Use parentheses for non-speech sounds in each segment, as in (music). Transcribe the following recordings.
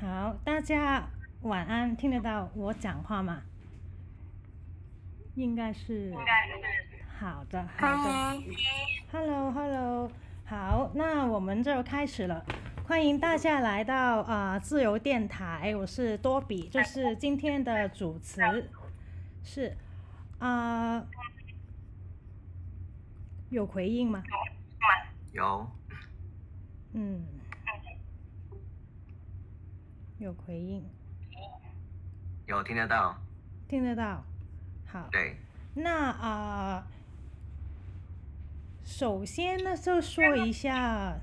好，大家晚安，听得到我讲话吗？应该是。好的，好的。Hello，Hello，好，那我们就开始了。欢迎大家来到啊自由电台，我是多比，就是今天的主持是啊，有回应吗？有。嗯。有回应。有听得到。听得到。好。对。那啊，首先呢，就说一下，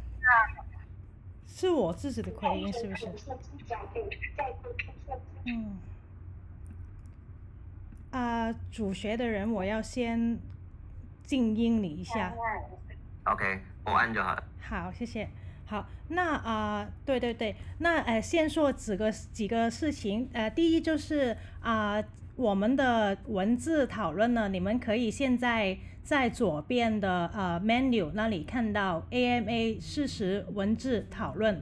是我自己的回应是不是？嗯。啊，主学的人，我要先静音你一下。OK，我按就好了。好，谢谢。好，那啊，对对对，那呃，先说几个几个事情，呃，第一就是啊，我们的文字讨论呢，你们可以现在在左边的呃 menu 那里看到 AMA 事实文字讨论，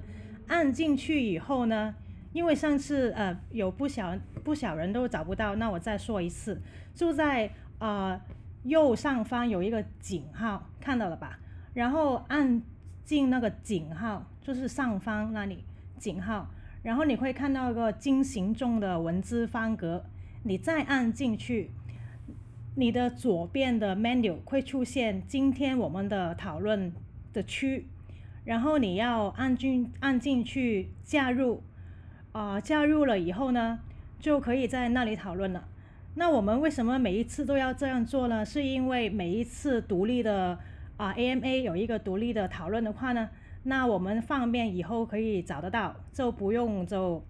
按进去以后呢，因为上次呃有不少不少人都找不到，那我再说一次，就在呃右上方有一个井号，看到了吧？然后按。进那个井号，就是上方那里井号，然后你会看到一个金形状的文字方格，你再按进去，你的左边的 menu 会出现今天我们的讨论的区，然后你要按进按进去加入，啊，加入了以后呢，就可以在那里讨论了。那我们为什么每一次都要这样做呢？是因为每一次独立的。啊，AMA 有一个独立的讨论的话呢，那我们方便以后可以找得到，就不用就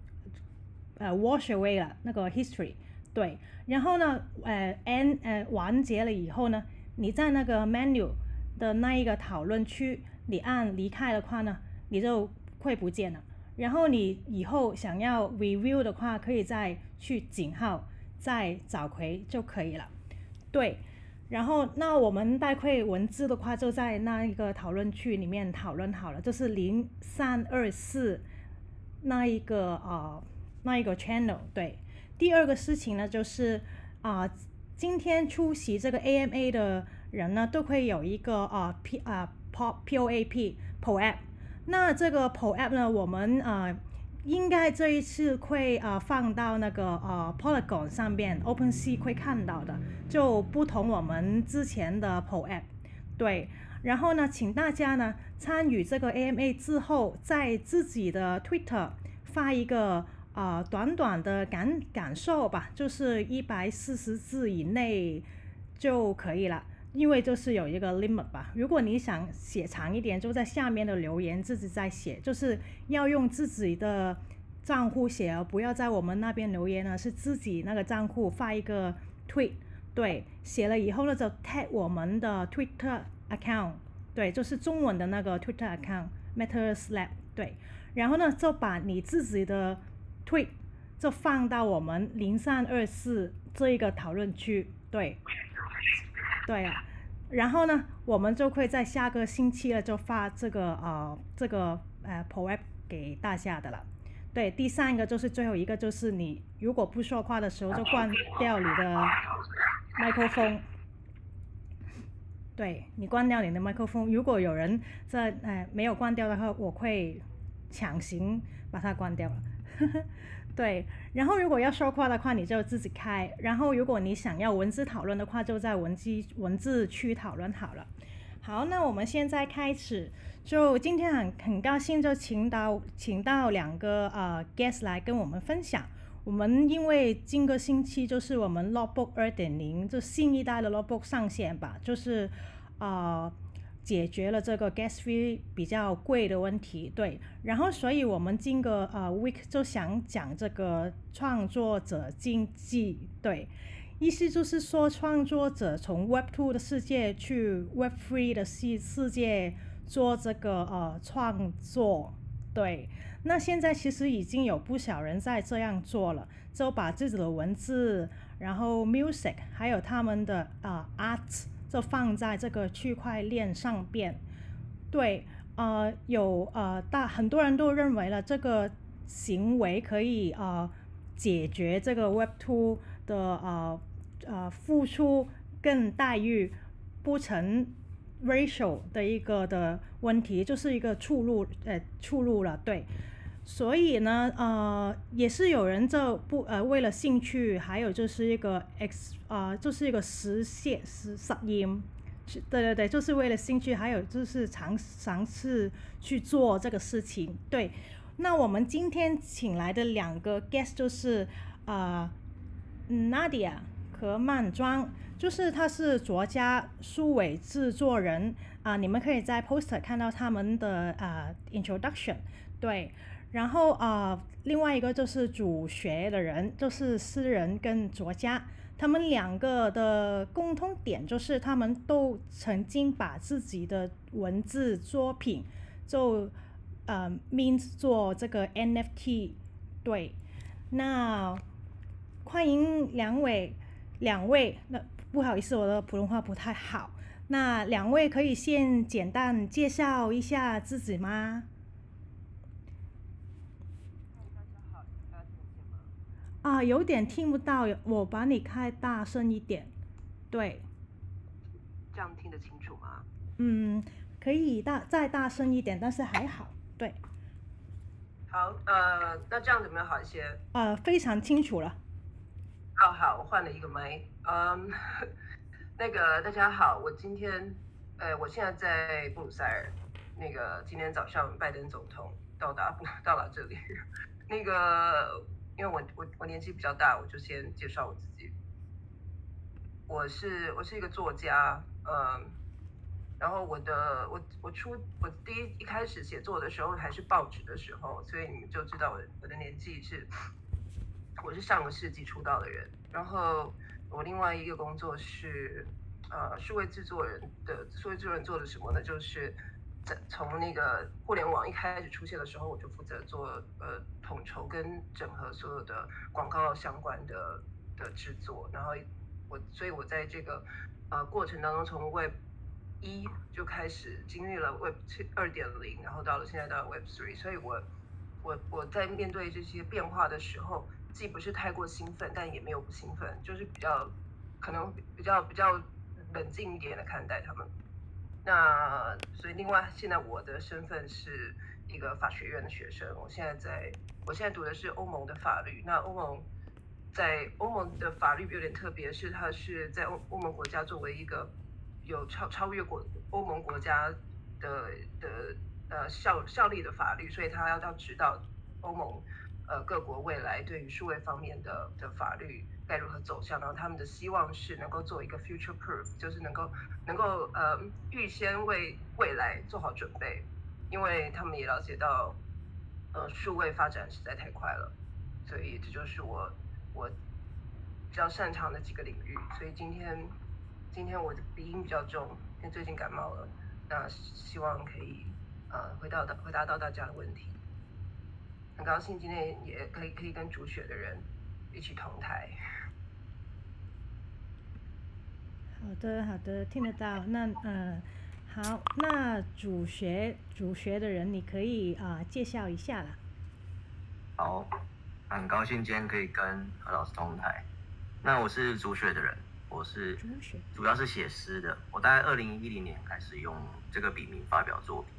呃 wash away 了那个 history。对，然后呢，呃，n 呃完结了以后呢，你在那个 menu 的那一个讨论区，你按离开的话呢，你就会不见了。然后你以后想要 review 的话，可以再去井号再找回就可以了。对。然后，那我们待会文字的话，就在那一个讨论区里面讨论好了，就是零三二四那一个啊，那一个 channel。对，第二个事情呢，就是啊，今天出席这个 AMA 的人呢，都会有一个啊 P 啊 POP POAP POAP。那这个 POAP 呢，我们啊。应该这一次会啊放到那个呃 Polygon 上面，OpenSea 会看到的，就不同我们之前的 POAP。对，然后呢，请大家呢参与这个 AMA 之后，在自己的 Twitter 发一个啊短短的感感受吧，就是一百四十字以内就可以了。因为就是有一个 limit 吧，如果你想写长一点，就在下面的留言自己再写，就是要用自己的账户写而，不要在我们那边留言呢，是自己那个账户发一个 tweet，对，写了以后呢就 tag 我们的 Twitter account，对，就是中文的那个 Twitter account Matters Lab，对，然后呢就把你自己的 tweet 就放到我们零三二四这一个讨论区，对。对啊，然后呢，我们就会在下个星期了就发这个呃这个呃 POAP 给大家的了。对，第三个就是最后一个就是你如果不说话的时候就关掉你的麦克风。对你关掉你的麦克风，如果有人在呃没有关掉的话，我会强行把它关掉了。(laughs) 对，然后如果要说话的话，你就自己开。然后如果你想要文字讨论的话，就在文字文字区讨论好了。好，那我们现在开始。就今天很很高兴，就请到请到两个呃 guest 来跟我们分享。我们因为今个星期就是我们 Logbook 二点零，就新一代的 Logbook 上线吧，就是啊。解决了这个 gas fee 比较贵的问题，对。然后，所以我们今个呃 week 就想讲这个创作者经济，对。意思就是说，创作者从 Web Two 的世界去 Web Three 的世世界做这个呃创作，对。那现在其实已经有不少人在这样做了，就把自己的文字，然后 music，还有他们的啊 art。就放在这个区块链上边，对，呃，有呃大很多人都认为了这个行为可以呃解决这个 Web Two 的呃呃付出更待遇不成 ratio 的一个的问题，就是一个出路呃出路了，对。所以呢，呃，也是有人这不呃为了兴趣，还有就是一个 x 啊，就是一个实现实实验，对对对，就是为了兴趣，还有就是尝尝试去做这个事情。对，那我们今天请来的两个 guest 就是啊，Nadia 和曼庄，就是他是作家、数位制作人啊，你们可以在 poster 看到他们的啊 introduction，对。然后啊，另外一个就是主学的人，就是诗人跟作家，他们两个的共通点就是他们都曾经把自己的文字作品就呃 means 做这个 NFT。对，那欢迎两位，两位，那不好意思，我的普通话不太好，那两位可以先简单介绍一下自己吗？啊，有点听不到，我把你开大声一点，对。这样听得清楚吗？嗯，可以大再大声一点，但是还好，对。好，呃，那这样子有没有好一些？呃，非常清楚了。好好，我换了一个麦。嗯，那个大家好，我今天，呃，我现在在布鲁塞尔。那个今天早上拜登总统到达 (laughs) 到达这里，那个。因为我我我年纪比较大，我就先介绍我自己。我是我是一个作家，嗯，然后我的我我出我第一一开始写作的时候还是报纸的时候，所以你们就知道我我的年纪是，我是上个世纪出道的人。然后我另外一个工作是，呃，数位制作人的数位制作人做的什么呢？就是在从那个互联网一开始出现的时候，我就负责做呃。统筹跟整合所有的广告相关的的制作，然后我所以我在这个呃过程当中，从 Web 一就开始经历了 Web 二点零，然后到了现在到 Web three，所以我我我在面对这些变化的时候，既不是太过兴奋，但也没有不兴奋，就是比较可能比较比较冷静一点的看待他们。那所以另外现在我的身份是。一个法学院的学生，我现在在，我现在读的是欧盟的法律。那欧盟在欧盟的法律有点特别，是它是在欧欧盟国家作为一个有超超越国欧盟国家的的呃效效力的法律，所以它要要指导欧盟呃各国未来对于数位方面的的法律该如何走向。然后他们的希望是能够做一个 future proof，就是能够能够呃预先为未来做好准备。因为他们也了解到，呃，数位发展实在太快了，所以这就是我我比较擅长的几个领域。所以今天今天我的鼻音比较重，因为最近感冒了。那希望可以呃回答到回答到大家的问题。很高兴今天也可以可以跟主选的人一起同台。好的好的，听得到。那呃。好，那主学主学的人，你可以啊介绍一下啦。好，很高兴今天可以跟何老师同台。那我是主学的人，我是主要是写诗的。我大概二零一零年开始用这个笔名发表作品。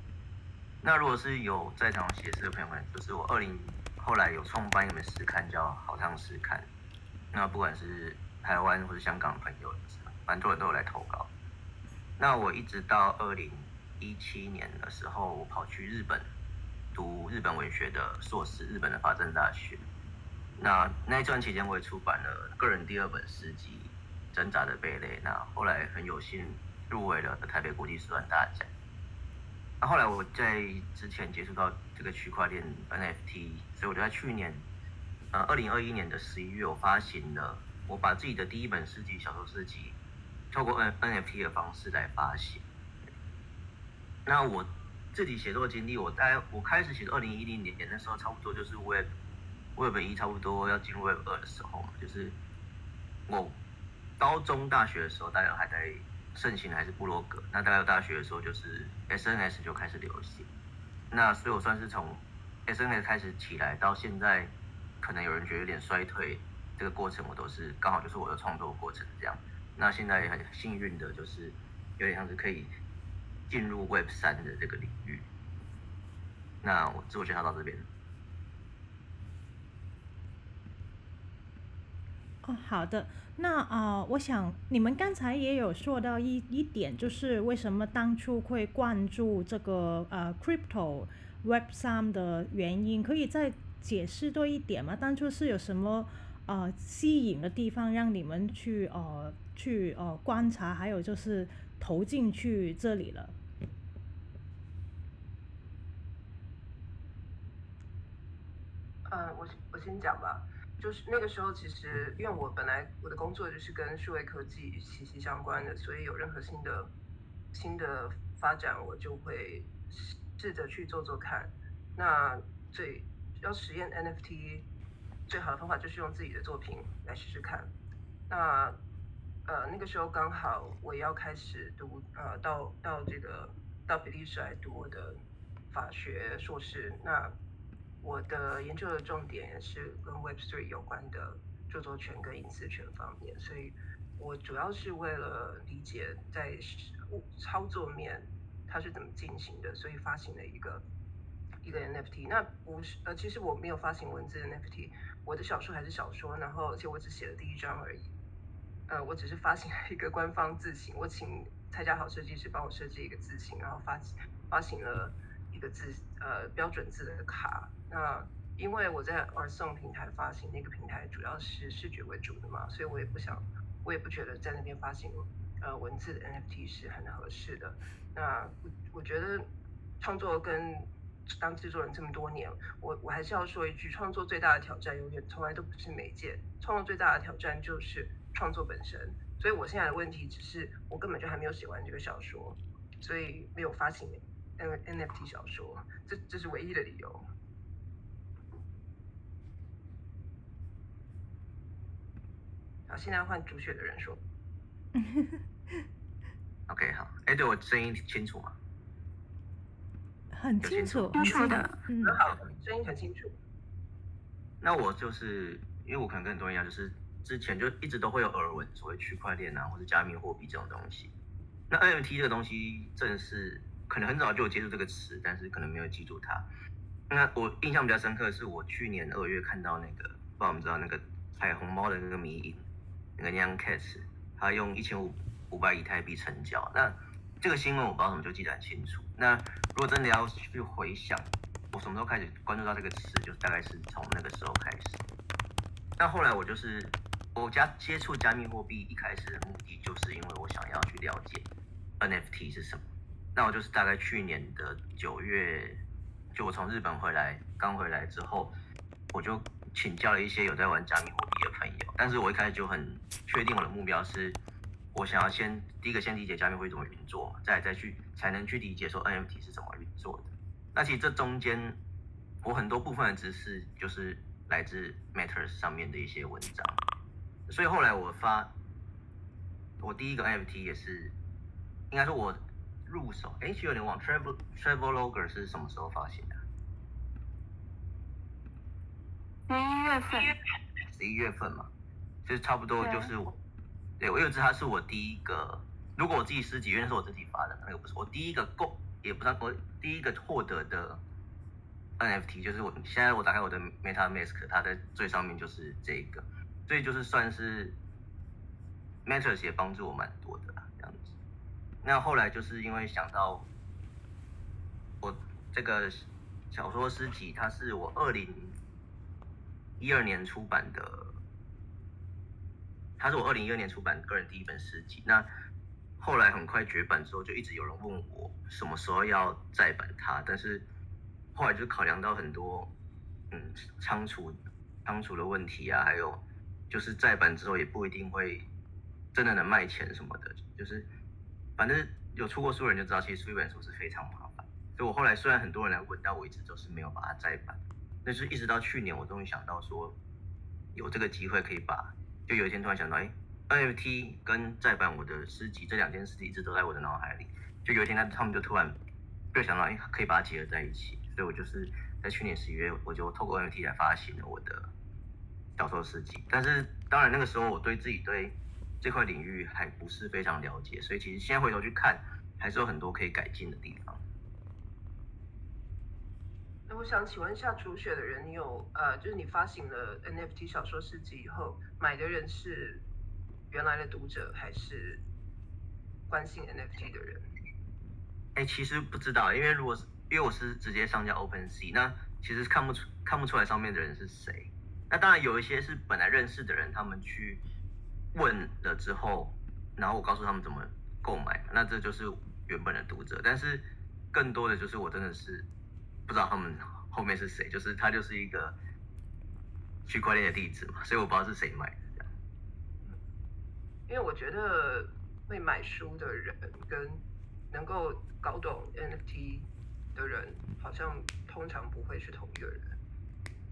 那如果是有在场写诗的朋友们，就是我二零后来有创办一本诗刊叫好汤诗刊。那不管是台湾或是香港的朋友，蛮多人都有来投稿。那我一直到二零一七年的时候，我跑去日本读日本文学的硕士，日本的法政大学。那那一段期间，我也出版了个人第二本诗集《挣扎的贝类》。那后来很有幸入围了台北国际书展大奖。那后来我在之前接触到这个区块链 NFT，所以我就在去年，呃，二零二一年的十一月，我发行了我把自己的第一本诗集小说诗集。透过 N NFT 的方式来发行。那我自己写作经历，我大概我开始写二零一零年那时候，差不多就是 Web Web 一差不多要进入 Web 二的时候嘛，就是我高中大学的时候，大家还在盛行还是部落格。那大概大学的时候，就是 SNS 就开始流行。那所以我算是从 SNS 开始起来到现在，可能有人觉得有点衰退，这个过程我都是刚好就是我的创作过程这样。那现在很幸运的就是有点像是可以进入 Web 三的这个领域。那我自我介绍到这边。哦，好的。那啊，我想你们刚才也有说到一一点，就是为什么当初会关注这个呃 crypto web 三的原因，可以再解释多一点吗？当初是有什么呃吸引的地方让你们去呃去呃观察，还有就是投进去这里了？呃，我我先讲吧。就是那个时候，其实因为我本来我的工作就是跟数位科技息息相关的，所以有任何新的新的发展，我就会试着去做做看。那最要实验 NFT 最好的方法就是用自己的作品来试试看。那呃那个时候刚好我要开始读呃到到这个到比利时来读我的法学硕士，那。我的研究的重点是跟 Web3 有关的著作权跟隐私权方面，所以我主要是为了理解在操作面它是怎么进行的，所以发行了一个一个 NFT。那不是呃，其实我没有发行文字 NFT，我的小说还是小说，然后而且我只写了第一章而已。呃，我只是发行了一个官方字型，我请蔡家豪设计师帮我设计一个字型，然后发发行了一个字呃标准字的卡。那因为我在 a r s o n 平台发行，那个平台主要是视觉为主的嘛，所以我也不想，我也不觉得在那边发行呃文字的 NFT 是很合适的。那我觉得创作跟当制作人这么多年，我我还是要说一句，创作最大的挑战永远从来都不是媒介，创作最大的挑战就是创作本身。所以我现在的问题只是我根本就还没有写完这个小说，所以没有发行 N NFT 小说，这这是唯一的理由。好现在换主选的人说。(laughs) OK，好。哎，对我声音清楚吗？很清楚，清楚的，很好，声音很清楚。那我就是因为我可能跟很多人一样，就是之前就一直都会有耳闻所谓区块链啊，或者加密货币这种东西。那 NFT 这个东西正是可能很早就有接触这个词，但是可能没有记住它。那我印象比较深刻的是，我去年二月看到那个，不知道我们知道那个彩虹猫的那个迷影。那个 Young Cats，他用一千五五百以太币成交。那这个新闻我不知道怎么就记得很清楚。那如果真的要去回想，我什么时候开始关注到这个词，就大概是从那个时候开始。那后来我就是我加接触加密货币，一开始的目的就是因为我想要去了解 NFT 是什么。那我就是大概去年的九月，就我从日本回来，刚回来之后，我就。请教了一些有在玩加密货币的朋友，但是我一开始就很确定我的目标是，我想要先第一个先理解加密货币怎么运作，再再去才能去理解说 NFT 是怎么运作的。那其实这中间我很多部分的知识就是来自 Matters 上面的一些文章，所以后来我发我第一个 NFT 也是，应该说我入手，哎，其实有点忘，Travel Traveloger 是什么时候发行的？十一月份，十一月份嘛，就是差不多就是我，对我又知它是我第一个，如果我自己十几元是我自己发的，那个不是我第一个购，也不算我第一个获得的 NFT，就是我现在我打开我的 MetaMask，它的最上面就是这个，所以就是算是 Matters 也帮助我蛮多的啦这样子。那后来就是因为想到我这个小说诗集，它是我二零。一二年出版的，它是我二零一二年出版个人第一本诗集。那后来很快绝版之后，就一直有人问我什么时候要再版它。但是后来就考量到很多，嗯，仓储仓储的问题啊，还有就是再版之后也不一定会真的能卖钱什么的。就是反正有出过书的人就知道，其实出一本书是非常麻烦。所以我后来虽然很多人来问，但我一直都是没有把它再版。但是一直到去年，我终于想到说，有这个机会可以把，就有一天突然想到，哎，NFT 跟再版我的诗集这两件事一直都在我的脑海里。就有一天他他们就突然就想到，哎，可以把它结合在一起。所以我就是在去年十一月，我就透过 NFT 来发行了我的销售事迹。但是当然那个时候我对自己对这块领域还不是非常了解，所以其实现在回头去看，还是有很多可以改进的地方。那我想请问一下，主雪的人，你有呃，就是你发行了 NFT 小说世纪以后，买的人是原来的读者，还是关心 NFT 的人？哎，其实不知道，因为如果是因为我是直接上架 OpenSea，那其实看不出看不出来上面的人是谁。那当然有一些是本来认识的人，他们去问了之后，然后我告诉他们怎么购买，那这就是原本的读者。但是更多的就是我真的是。不知道他们后面是谁，就是他就是一个区块链的地址嘛，所以我不知道是谁买的。因为我觉得会买书的人跟能够搞懂 NFT 的人，好像通常不会是同一个人。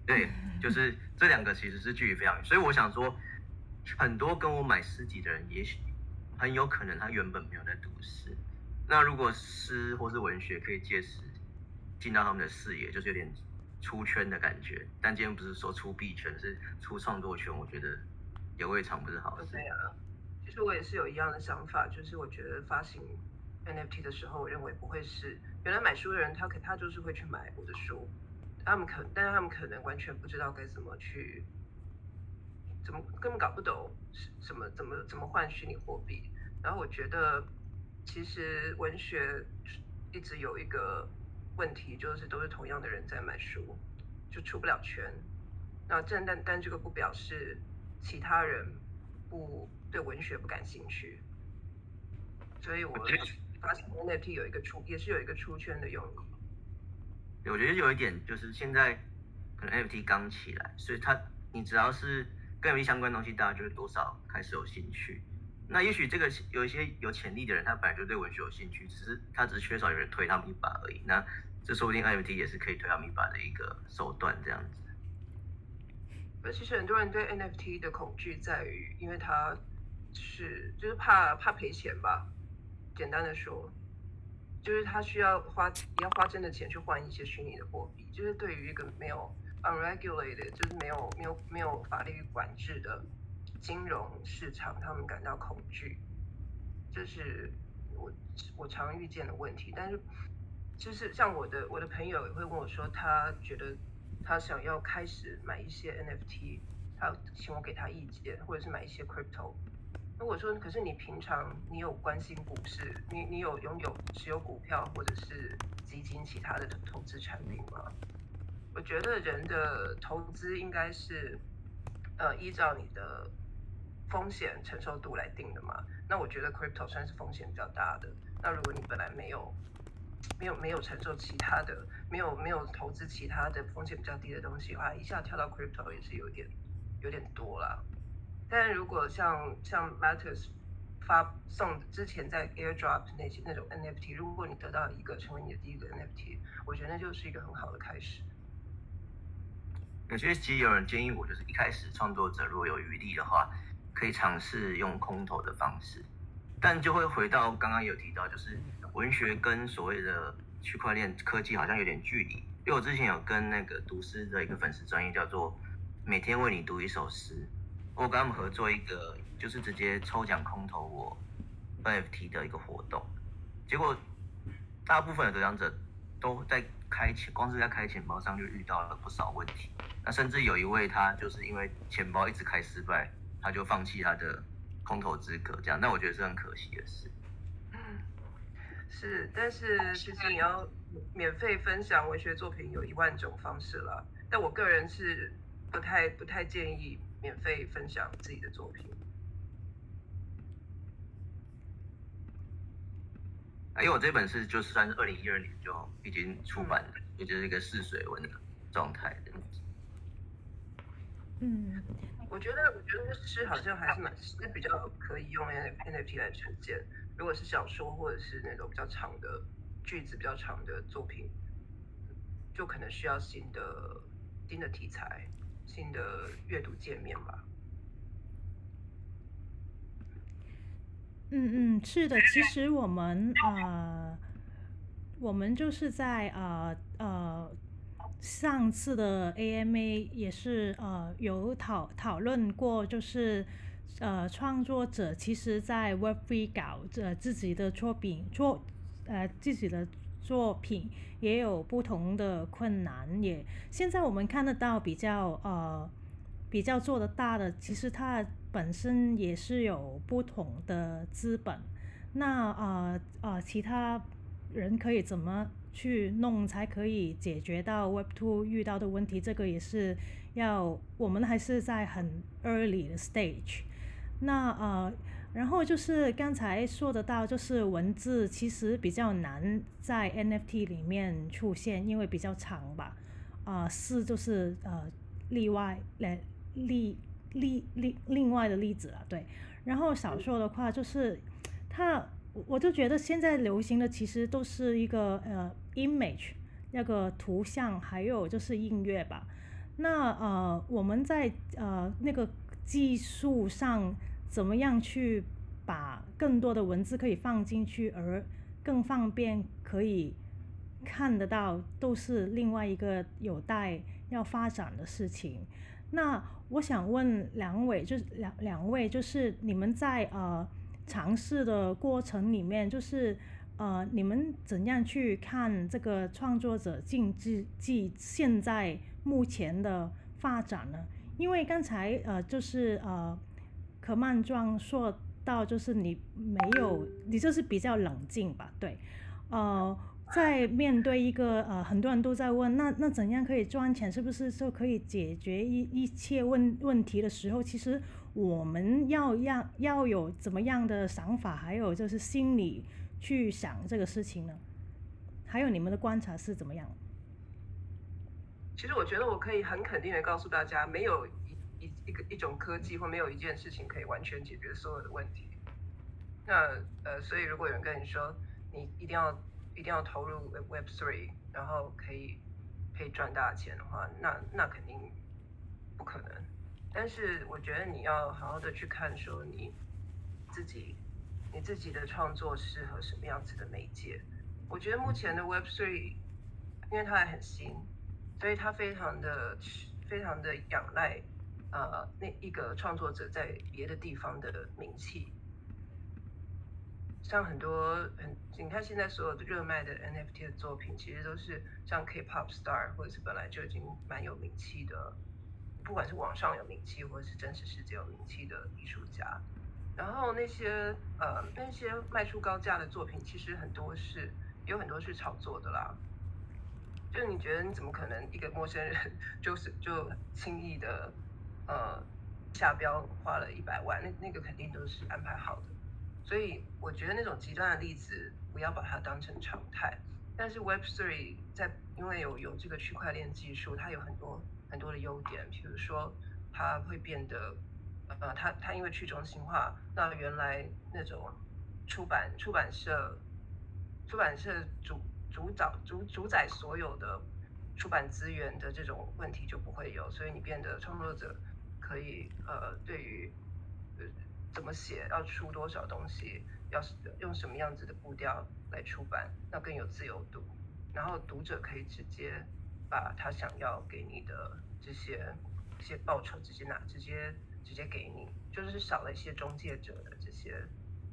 对，就是这两个其实是距离非常远，所以我想说，很多跟我买诗集的人，也许很有可能他原本没有在读诗，那如果诗或是文学可以借此。进到他们的视野，就是有点出圈的感觉。但今天不是说出币圈，是出创作圈，我觉得也未尝不是好事。对啊，其实我也是有一样的想法，就是我觉得发行 NFT 的时候，我认为不会是原来买书的人，他可他就是会去买我的书，他们可，但是他们可能完全不知道该怎么去，怎么根本搞不懂是什么怎么怎么换虚拟货币。然后我觉得，其实文学一直有一个。问题就是都是同样的人在买书，就出不了圈。那但但但这个不表示其他人不对文学不感兴趣。所以我发现 NFT 有一个出也是有一个出圈的用意。我觉得有一点就是现在可能 NFT 刚起来，所以它你只要是跟 NFT 相关东西，大家就是多少开始有兴趣。那也许这个有一些有潜力的人，他本来就对文学有兴趣，只是他只是缺少有人推他们一把而已。那这说不定 NFT 也是可以推他们一把的一个手段，这样子。而其实很多人对 NFT 的恐惧在于，因为他是就是怕怕赔钱吧。简单的说，就是他需要花要花真的钱去换一些虚拟的货币，就是对于一个没有 unregulated，就是没有没有没有法律管制的。金融市场，他们感到恐惧，这是我我常遇见的问题。但是，就是像我的我的朋友也会问我说，他觉得他想要开始买一些 NFT，他请我给他意见，或者是买一些 crypto。那我说，可是你平常你有关心股市，你你有拥有持有股票或者是基金其他的投资产品吗？我觉得人的投资应该是呃依照你的。风险承受度来定的嘛？那我觉得 crypto 算是风险比较大的。那如果你本来没有、没有、没有承受其他的，没有、没有投资其他的风险比较低的东西的话，一下跳到 crypto 也是有点、有点多了。但如果像像 Matters 发送之前在 AirDrop 那些那种 NFT，如果你得到一个成为你的第一个 NFT，我觉得那就是一个很好的开始。有些其实有人建议我，就是一开始创作者如果有余力的话。可以尝试用空投的方式，但就会回到刚刚有提到，就是文学跟所谓的区块链科技好像有点距离。因为我之前有跟那个读诗的一个粉丝专业叫做每天为你读一首诗，我跟他们合作一个就是直接抽奖空投我 NFT 的一个活动，结果大部分的得奖者都在开钱，光是在开钱包上就遇到了不少问题。那甚至有一位他就是因为钱包一直开失败。他就放弃他的空投资格，这样，那我觉得是很可惜的事。嗯 (laughs) 是，但是其实你要免费分享文学作品有一万种方式了，但我个人是不太不太建议免费分享自己的作品。因为我这本是就算是二零一二年就已经出版了，也就是一个试水文的状态这样子。嗯。我觉得，我觉得诗好像还是蛮是比较可以用 N NFT 来呈现。如果是小说或者是那种比较长的句子、比较长的作品，就可能需要新的新的题材、新的阅读界面吧。嗯嗯，是的，其实我们呃，我们就是在呃呃。上次的 AMA 也是呃有讨讨论过，就是呃创作者其实在 Web3 搞着自己的作品作呃自己的作品也有不同的困难，也现在我们看得到比较呃比较做得大的，其实它本身也是有不同的资本，那呃呃其他人可以怎么？去弄才可以解决到 Web Two 遇到的问题，这个也是要我们还是在很 early 的 stage。那呃，然后就是刚才说得到，就是文字其实比较难在 NFT 里面出现，因为比较长吧。啊，四就是呃例外来例例例另外的例子了，对。然后少数的话就是它。我就觉得现在流行的其实都是一个呃 image 那个图像，还有就是音乐吧。那呃我们在呃那个技术上怎么样去把更多的文字可以放进去，而更方便可以看得到，都是另外一个有待要发展的事情。那我想问两位，就是两两位，就是你们在呃。尝试的过程里面，就是呃，你们怎样去看这个创作者竞技技现在目前的发展呢？因为刚才呃，就是呃，可曼壮说到，就是你没有，你就是比较冷静吧？对，呃，在面对一个呃，很多人都在问，那那怎样可以赚钱？是不是就可以解决一一切问问题的时候，其实。我们要让要有怎么样的想法，还有就是心理去想这个事情呢？还有你们的观察是怎么样？其实我觉得我可以很肯定的告诉大家，没有一个一种科技或没有一件事情可以完全解决所有的问题。那呃，所以如果有人跟你说你一定要一定要投入 Web Three，然后可以可以赚大钱的话，那那肯定不可能。但是我觉得你要好好的去看，说你自己你自己的创作适合什么样子的媒介。我觉得目前的 Web Three，因为它还很新，所以它非常的非常的仰赖呃那一个创作者在别的地方的名气。像很多很你看现在所有的热卖的 NFT 的作品，其实都是像 K-pop star 或者是本来就已经蛮有名气的。不管是网上有名气，或者是真实世界有名气的艺术家，然后那些呃那些卖出高价的作品，其实很多是有很多是炒作的啦。就你觉得你怎么可能一个陌生人 (laughs) 就是就轻易的呃下标花了一百万？那那个肯定都是安排好的。所以我觉得那种极端的例子不要把它当成常态。但是 Web Three 在因为有有这个区块链技术，它有很多。很多的优点，比如说它会变得，呃，它它因为去中心化，那原来那种出版出版社出版社主主导主主宰所有的出版资源的这种问题就不会有，所以你变得创作者可以呃对于呃怎么写要出多少东西，要用什么样子的步调来出版，那更有自由度，然后读者可以直接。把他想要给你的这些这些报酬直接拿，直接直接给你，就是少了一些中介者的这些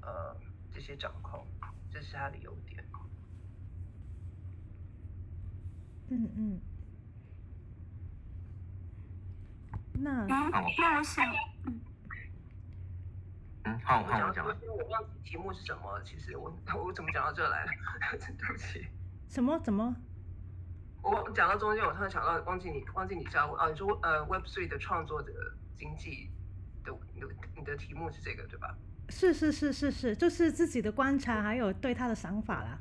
呃这些掌控，这是他的优点。嗯嗯。那那我想，嗯，好，好，我讲。我忘记题目是什么，其实我我怎么讲到这来了？(laughs) 对不起。什么？怎么？我讲到中间，我突然想到，忘记你，忘记你教我啊！你说呃，Web Three 的创作者经济的，你的你的题目是这个对吧？是是是是是，就是自己的观察，还有对他的想法啦。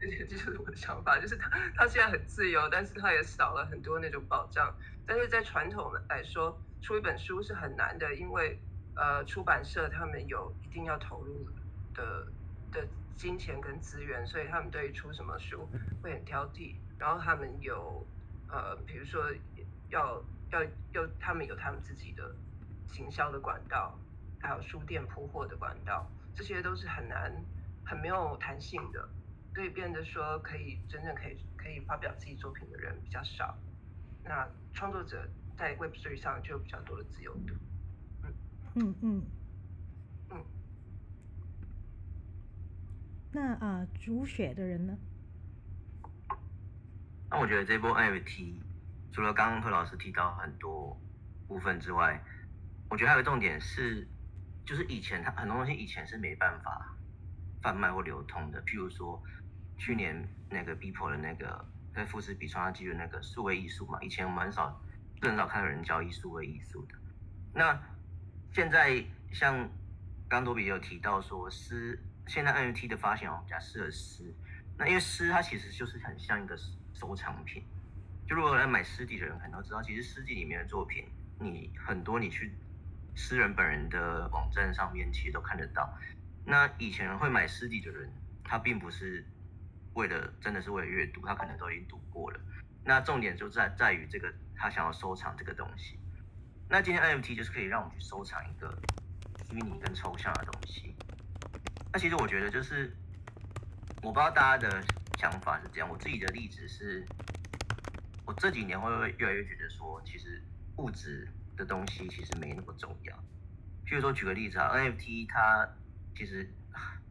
这 (laughs) 这就是我的想法，就是他他现在很自由，但是他也少了很多那种保障。但是在传统来说，出一本书是很难的，因为呃，出版社他们有一定要投入的的金钱跟资源，所以他们对于出什么书会很挑剔。然后他们有，呃，比如说要要要，他们有他们自己的行销的管道，还有书店铺货的管道，这些都是很难很没有弹性的。所以变得说可以真正可以可以发表自己作品的人比较少。那创作者在 Web3 上就有比较多的自由度。嗯嗯嗯。嗯。那啊，主雪的人呢？那我觉得这波 NFT 除了刚刚贺老师提到很多部分之外，我觉得还有个重点是，就是以前它很多东西以前是没办法贩卖或流通的，譬如说去年那个 Beeple 的那个在富士比创造基的那个数位艺术嘛，以前我们很少很少看到人交易数位艺术的。那现在像刚多比有提到说，诗现在 NFT 的发行哦比较适合诗，那因为诗它其实就是很像一个。收藏品，就如果来买诗集的人，可能都知道，其实诗集里面的作品，你很多你去诗人本人的网站上面，其实都看得到。那以前会买诗集的人，他并不是为了真的是为了阅读，他可能都已经读过了。那重点就在在于这个他想要收藏这个东西。那今天 NFT 就是可以让我们去收藏一个虚拟跟抽象的东西。那其实我觉得就是，我不知道大家的。想法是这样，我自己的例子是，我这几年会越来越觉得说，其实物质的东西其实没那么重要。譬如说举个例子啊，NFT 它其实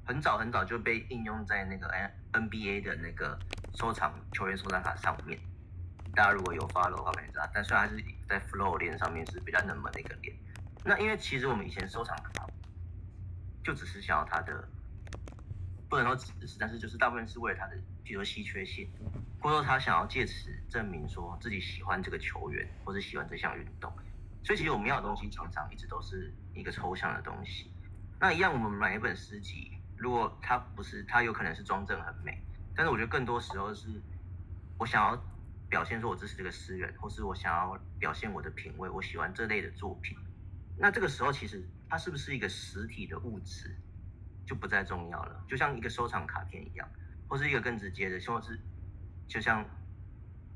很早很早就被应用在那个 N NBA 的那个收藏球员收藏卡上面。大家如果有 follow 的话，可以知道。但虽然是在 Flow 链上面是比较冷门的一个链，那因为其实我们以前收藏卡就只是想要它的。不能说只是，但是就是大部分是为了他的，比如说稀缺性，或者说他想要借此证明说自己喜欢这个球员，或者喜欢这项运动。所以其实我们要的东西常常一直都是一个抽象的东西。那一样，我们买一本诗集，如果它不是，它有可能是装帧很美，但是我觉得更多时候是，我想要表现说我支持这个诗人，或是我想要表现我的品味，我喜欢这类的作品。那这个时候其实它是不是一个实体的物质？就不再重要了，就像一个收藏卡片一样，或是一个更直接的，或是就像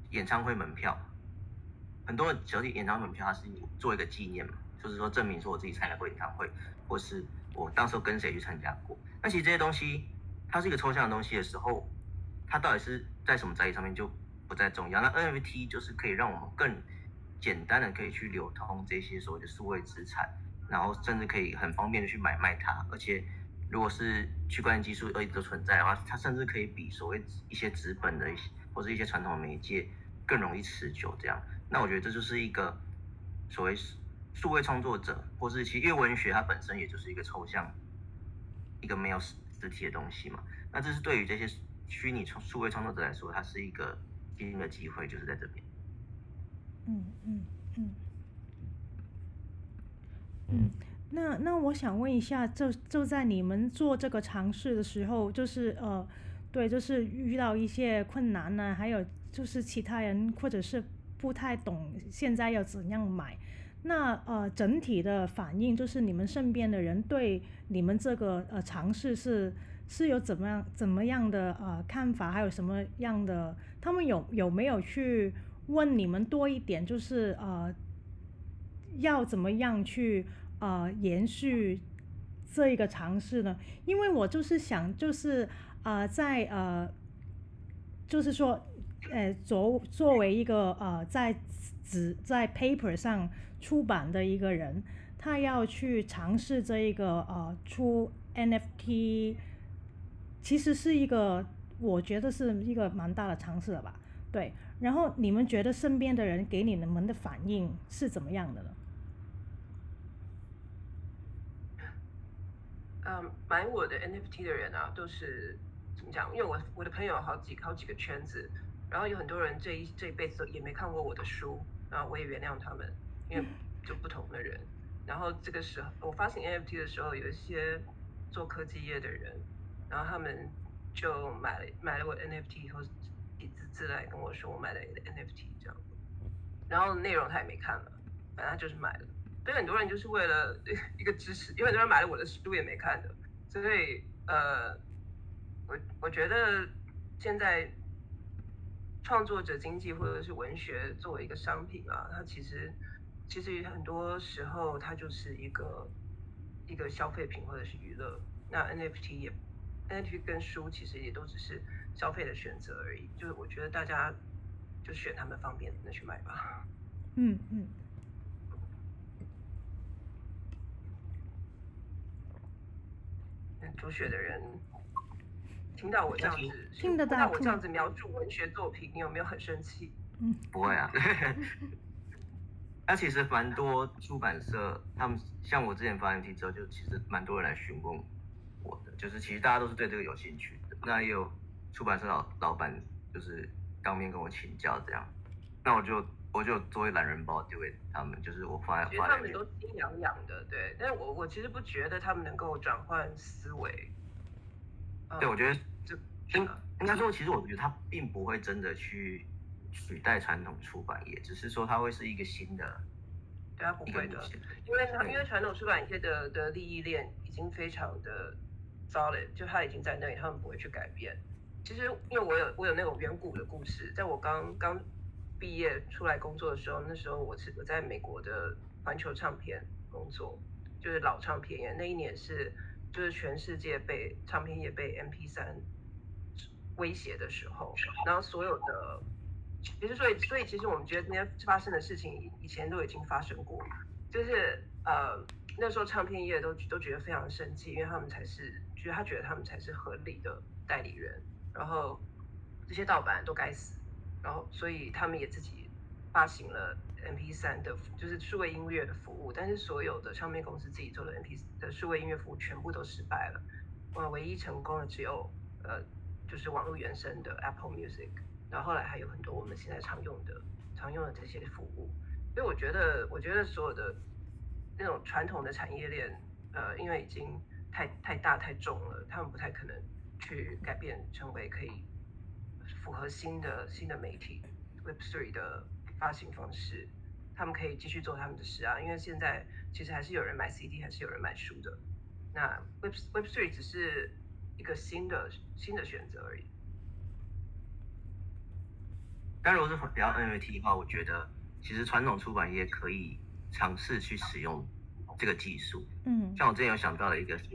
演唱会门票，很多小体演唱会门票它是做一个纪念嘛，就是说证明说我自己参加过演唱会，或是我当时候跟谁去参加过。那其实这些东西，它是一个抽象的东西的时候，它到底是在什么载体上面就不再重要。那 NFT 就是可以让我们更简单的可以去流通这些所谓的数位资产，然后甚至可以很方便的去买卖它，而且。如果是区块链技术一直都存在的话，它甚至可以比所谓一些纸本的一些或者一些传统媒介更容易持久。这样，那我觉得这就是一个所谓数位创作者，或是其实因为文学它本身也就是一个抽象，一个没有实体的东西嘛。那这是对于这些虚拟创数位创作者来说，它是一个新的机会，就是在这边。嗯嗯嗯嗯。那那我想问一下，就就在你们做这个尝试的时候，就是呃，对，就是遇到一些困难呢，还有就是其他人或者是不太懂现在要怎样买，那呃整体的反应就是你们身边的人对你们这个呃尝试是是有怎么样怎么样的呃看法，还有什么样的他们有有没有去问你们多一点，就是呃要怎么样去。呃，延续这一个尝试呢？因为我就是想，就是呃，在呃，就是说，呃，作作为一个呃，在纸在 paper 上出版的一个人，他要去尝试这一个呃出 NFT，其实是一个我觉得是一个蛮大的尝试了吧？对。然后你们觉得身边的人给你们的反应是怎么样的呢？嗯，买我的 NFT 的人啊，都是怎么讲？因为我我的朋友好几好几个圈子，然后有很多人这一这一辈子也没看过我的书，然后我也原谅他们，因为就不同的人。然后这个时候我发行 NFT 的时候，有一些做科技业的人，然后他们就买了买了我 NFT 以后，一直自来跟我说我买了 NFT 这样，然后内容他也没看了，反正他就是买了。所以很多人就是为了一个知识，有很多人买了我的书也没看的，所以呃，我我觉得现在创作者经济或者是文学作为一个商品啊，它其实其实很多时候它就是一个一个消费品或者是娱乐，那 NFT 也 NFT 跟书其实也都只是消费的选择而已。就是我觉得大家就选他们方便的去买吧。嗯嗯。主雪的人听到我这样子，听得到我这样子描述文学作品，你有没有很生气？嗯，不会啊。(laughs) 那其实蛮多出版社，他们像我之前发 NFT 之后，就其实蛮多人来询问我的，就是其实大家都是对这个有兴趣的。那也有出版社老老板就是当面跟我请教这样，那我就我就作为懒人包丢给他们，就是我发在发在他们都心痒痒的，对。但是我我其实不觉得他们能够转换思维。对，我觉得这应应该说，其实我觉得他并不会真的去。取代传统出版业，只是说它会是一个新的，对啊，不会的，因为它因为传统出版业的的利益链已经非常的 solid，就它已经在那里，他们不会去改变。其实因为我有我有那种远古的故事，在我刚刚毕业出来工作的时候，那时候我是我在美国的环球唱片工作，就是老唱片业，那一年是就是全世界被唱片业被 MP 三威胁的时候，然后所有的。其实，所以，所以，其实我们觉得那些发生的事情，以前都已经发生过。就是呃，那时候唱片业都都觉得非常生气，因为他们才是，觉得他觉得他们才是合理的代理人。然后这些盗版都该死。然后，所以他们也自己发行了 MP3 的，就是数位音乐的服务。但是，所有的唱片公司自己做的 MP 的数位音乐服务全部都失败了。呃，唯一成功的只有呃，就是网络原生的 Apple Music。然后后来还有很多我们现在常用的、常用的这些服务，所以我觉得，我觉得所有的那种传统的产业链，呃，因为已经太太大太重了，他们不太可能去改变成为可以符合新的新的媒体 Web Three 的发行方式，他们可以继续做他们的事啊，因为现在其实还是有人买 CD，还是有人买书的，那 Web Web Three 只是一个新的新的选择而已。但如果是比较 NFT 的话，我觉得其实传统出版业可以尝试去使用这个技术。嗯，像我之前有想到的一个是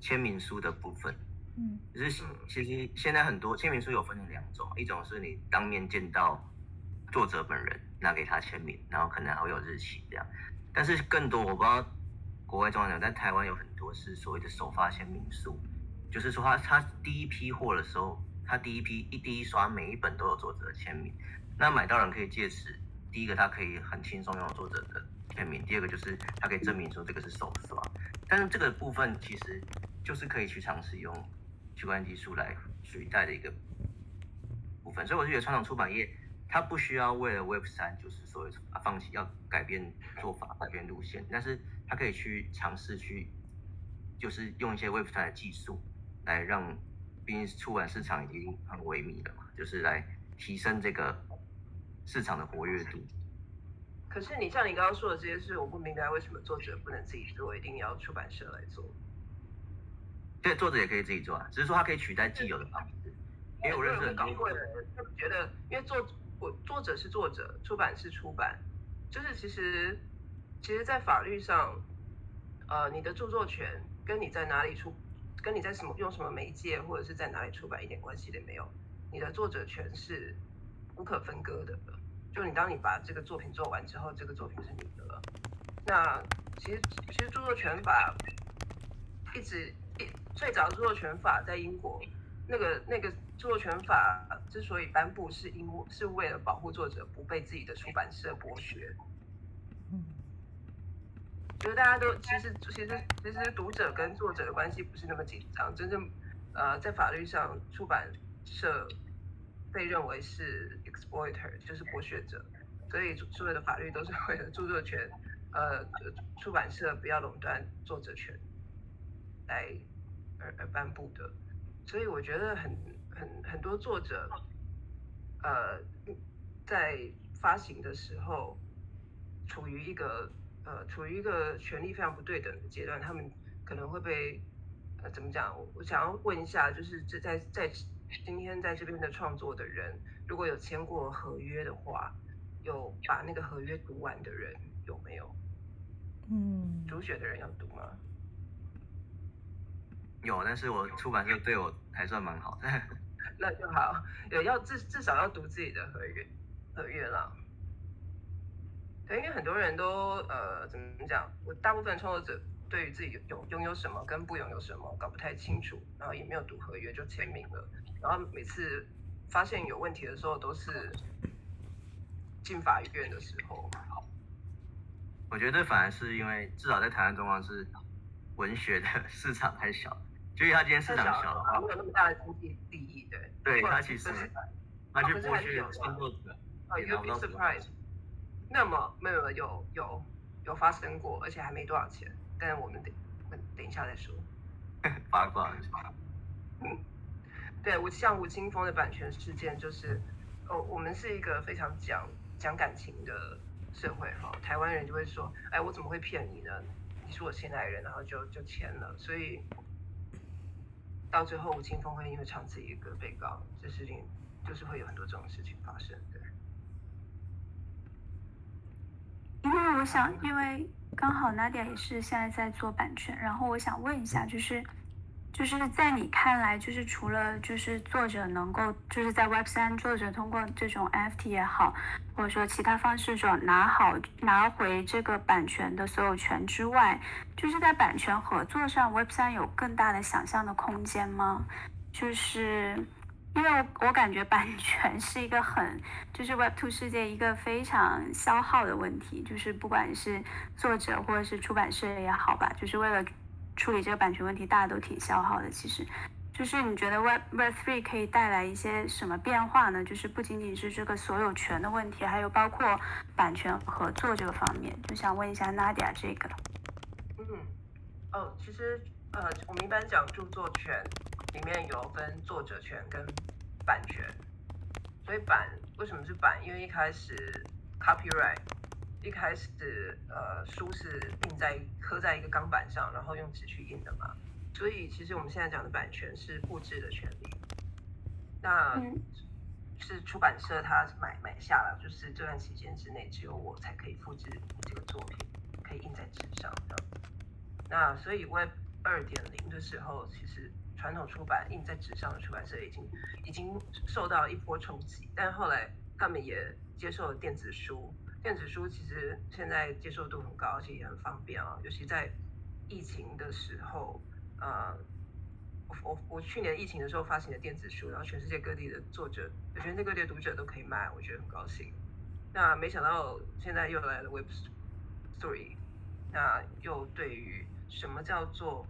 签名书的部分。嗯，就是其实现在很多签名书有分成两种，一种是你当面见到作者本人拿给他签名，然后可能还会有日期这样。但是更多我不知道国外状况但台湾有很多是所谓的首发签名书，就是说他他第一批货的时候。他第一批一第一刷每一本都有作者的签名，那买到人可以借此，第一个他可以很轻松拥有作者的签名，第二个就是他可以证明说这个是首刷，但是这个部分其实就是可以去尝试用区块链技术来取代的一个部分，所以我觉得传统出版业它不需要为了 Web 三就是说啊放弃要改变做法改变路线，但是它可以去尝试去就是用一些 Web 三的技术来让。毕竟出版市场已经很萎靡了嘛，就是来提升这个市场的活跃度。可是你像你刚刚说的这些事，我不明白为什么作者不能自己做，一定要出版社来做？对，作者也可以自己做啊，只是说他可以取代既有的方式。因为我认识很多人，他们觉得，因为作我作者是作者，出版是出版，就是其实其实，在法律上，呃，你的著作权跟你在哪里出。跟你在什么用什么媒介或者是在哪里出版一点关系都没有，你的作者权是无可分割的。就你当你把这个作品做完之后，这个作品是你的了。那其实其实著作权法一直一最早著作权法在英国，那个那个著作权法之所以颁布，是因为是为了保护作者不被自己的出版社剥削。觉得大家都其实其实其实读者跟作者的关系不是那么紧张，真正呃在法律上出版社被认为是 exploiter 就是剥削者，所以所有的法律都是为了著作权，呃出版社不要垄断作者权来而而颁布的，所以我觉得很很很多作者呃在发行的时候处于一个。呃，处于一个权力非常不对等的阶段，他们可能会被呃怎么讲？我想要问一下，就是这在在今天在这边的创作的人，如果有签过合约的话，有把那个合约读完的人有没有？嗯，主选的人要读吗？有，但是我出版社对我还算蛮好的。(laughs) 那就好，有要至至少要读自己的合约合约啦。对，因为很多人都呃怎么讲，我大部分创作者对于自己有拥有什么跟不拥有什么搞不太清楚，然后也没有读合约就签名了，然后每次发现有问题的时候都是进法院的时候。我觉得反而是因为至少在台湾状况是文学的 (laughs) 市场太小，就因为他今天市场小的话，没有那么大的经济利益，对。对他其实，他去剥削创作者，呃，You be surprised。那么没有有有有发生过，而且还没多少钱，但是我们等等一下再说。(laughs) 八卦。嗯，对，我像吴青峰的版权事件，就是哦，我们是一个非常讲讲感情的。社会哈，台湾人就会说，哎，我怎么会骗你呢？你是我心爱人，然后就就签了，所以到最后吴青峰会因为唱自己的歌被告，这事情就是会有很多这种事情发生的。因为我想，因为刚好 Nadia 也是现在在做版权，然后我想问一下，就是。就是在你看来，就是除了就是作者能够就是在 Web 三作者通过这种 NFT 也好，或者说其他方式中拿好拿回这个版权的所有权之外，就是在版权合作上，Web 三有更大的想象的空间吗？就是因为我感觉版权 (laughs) 是一个很就是 Web two 世界一个非常消耗的问题，就是不管是作者或者是出版社也好吧，就是为了。处理这个版权问题，大家都挺消耗的。其实，就是你觉得 Web Web Three 可以带来一些什么变化呢？就是不仅仅是这个所有权的问题，还有包括版权合作这个方面。就想问一下 Nadia 这个。嗯，哦，其实呃，我们一般讲著作权里面有分作者权跟版权，所以版为什么是版？因为一开始 Copyright。一开始，呃，书是印在刻在一个钢板上，然后用纸去印的嘛。所以其实我们现在讲的版权是复制的权利。那是出版社他买买下了，就是这段期间之内只有我才可以复制这个作品，可以印在纸上的。那所以 Web 二点零的时候，其实传统出版印在纸上的出版社已经已经受到一波冲击，但后来他们也接受了电子书。电子书其实现在接受度很高，而且也很方便啊。尤其在疫情的时候，呃，我我我去年疫情的时候发行的电子书，然后全世界各地的作者，全世界各地的读者都可以买，我觉得很高兴。那没想到现在又来了 Web Three，那又对于什么叫做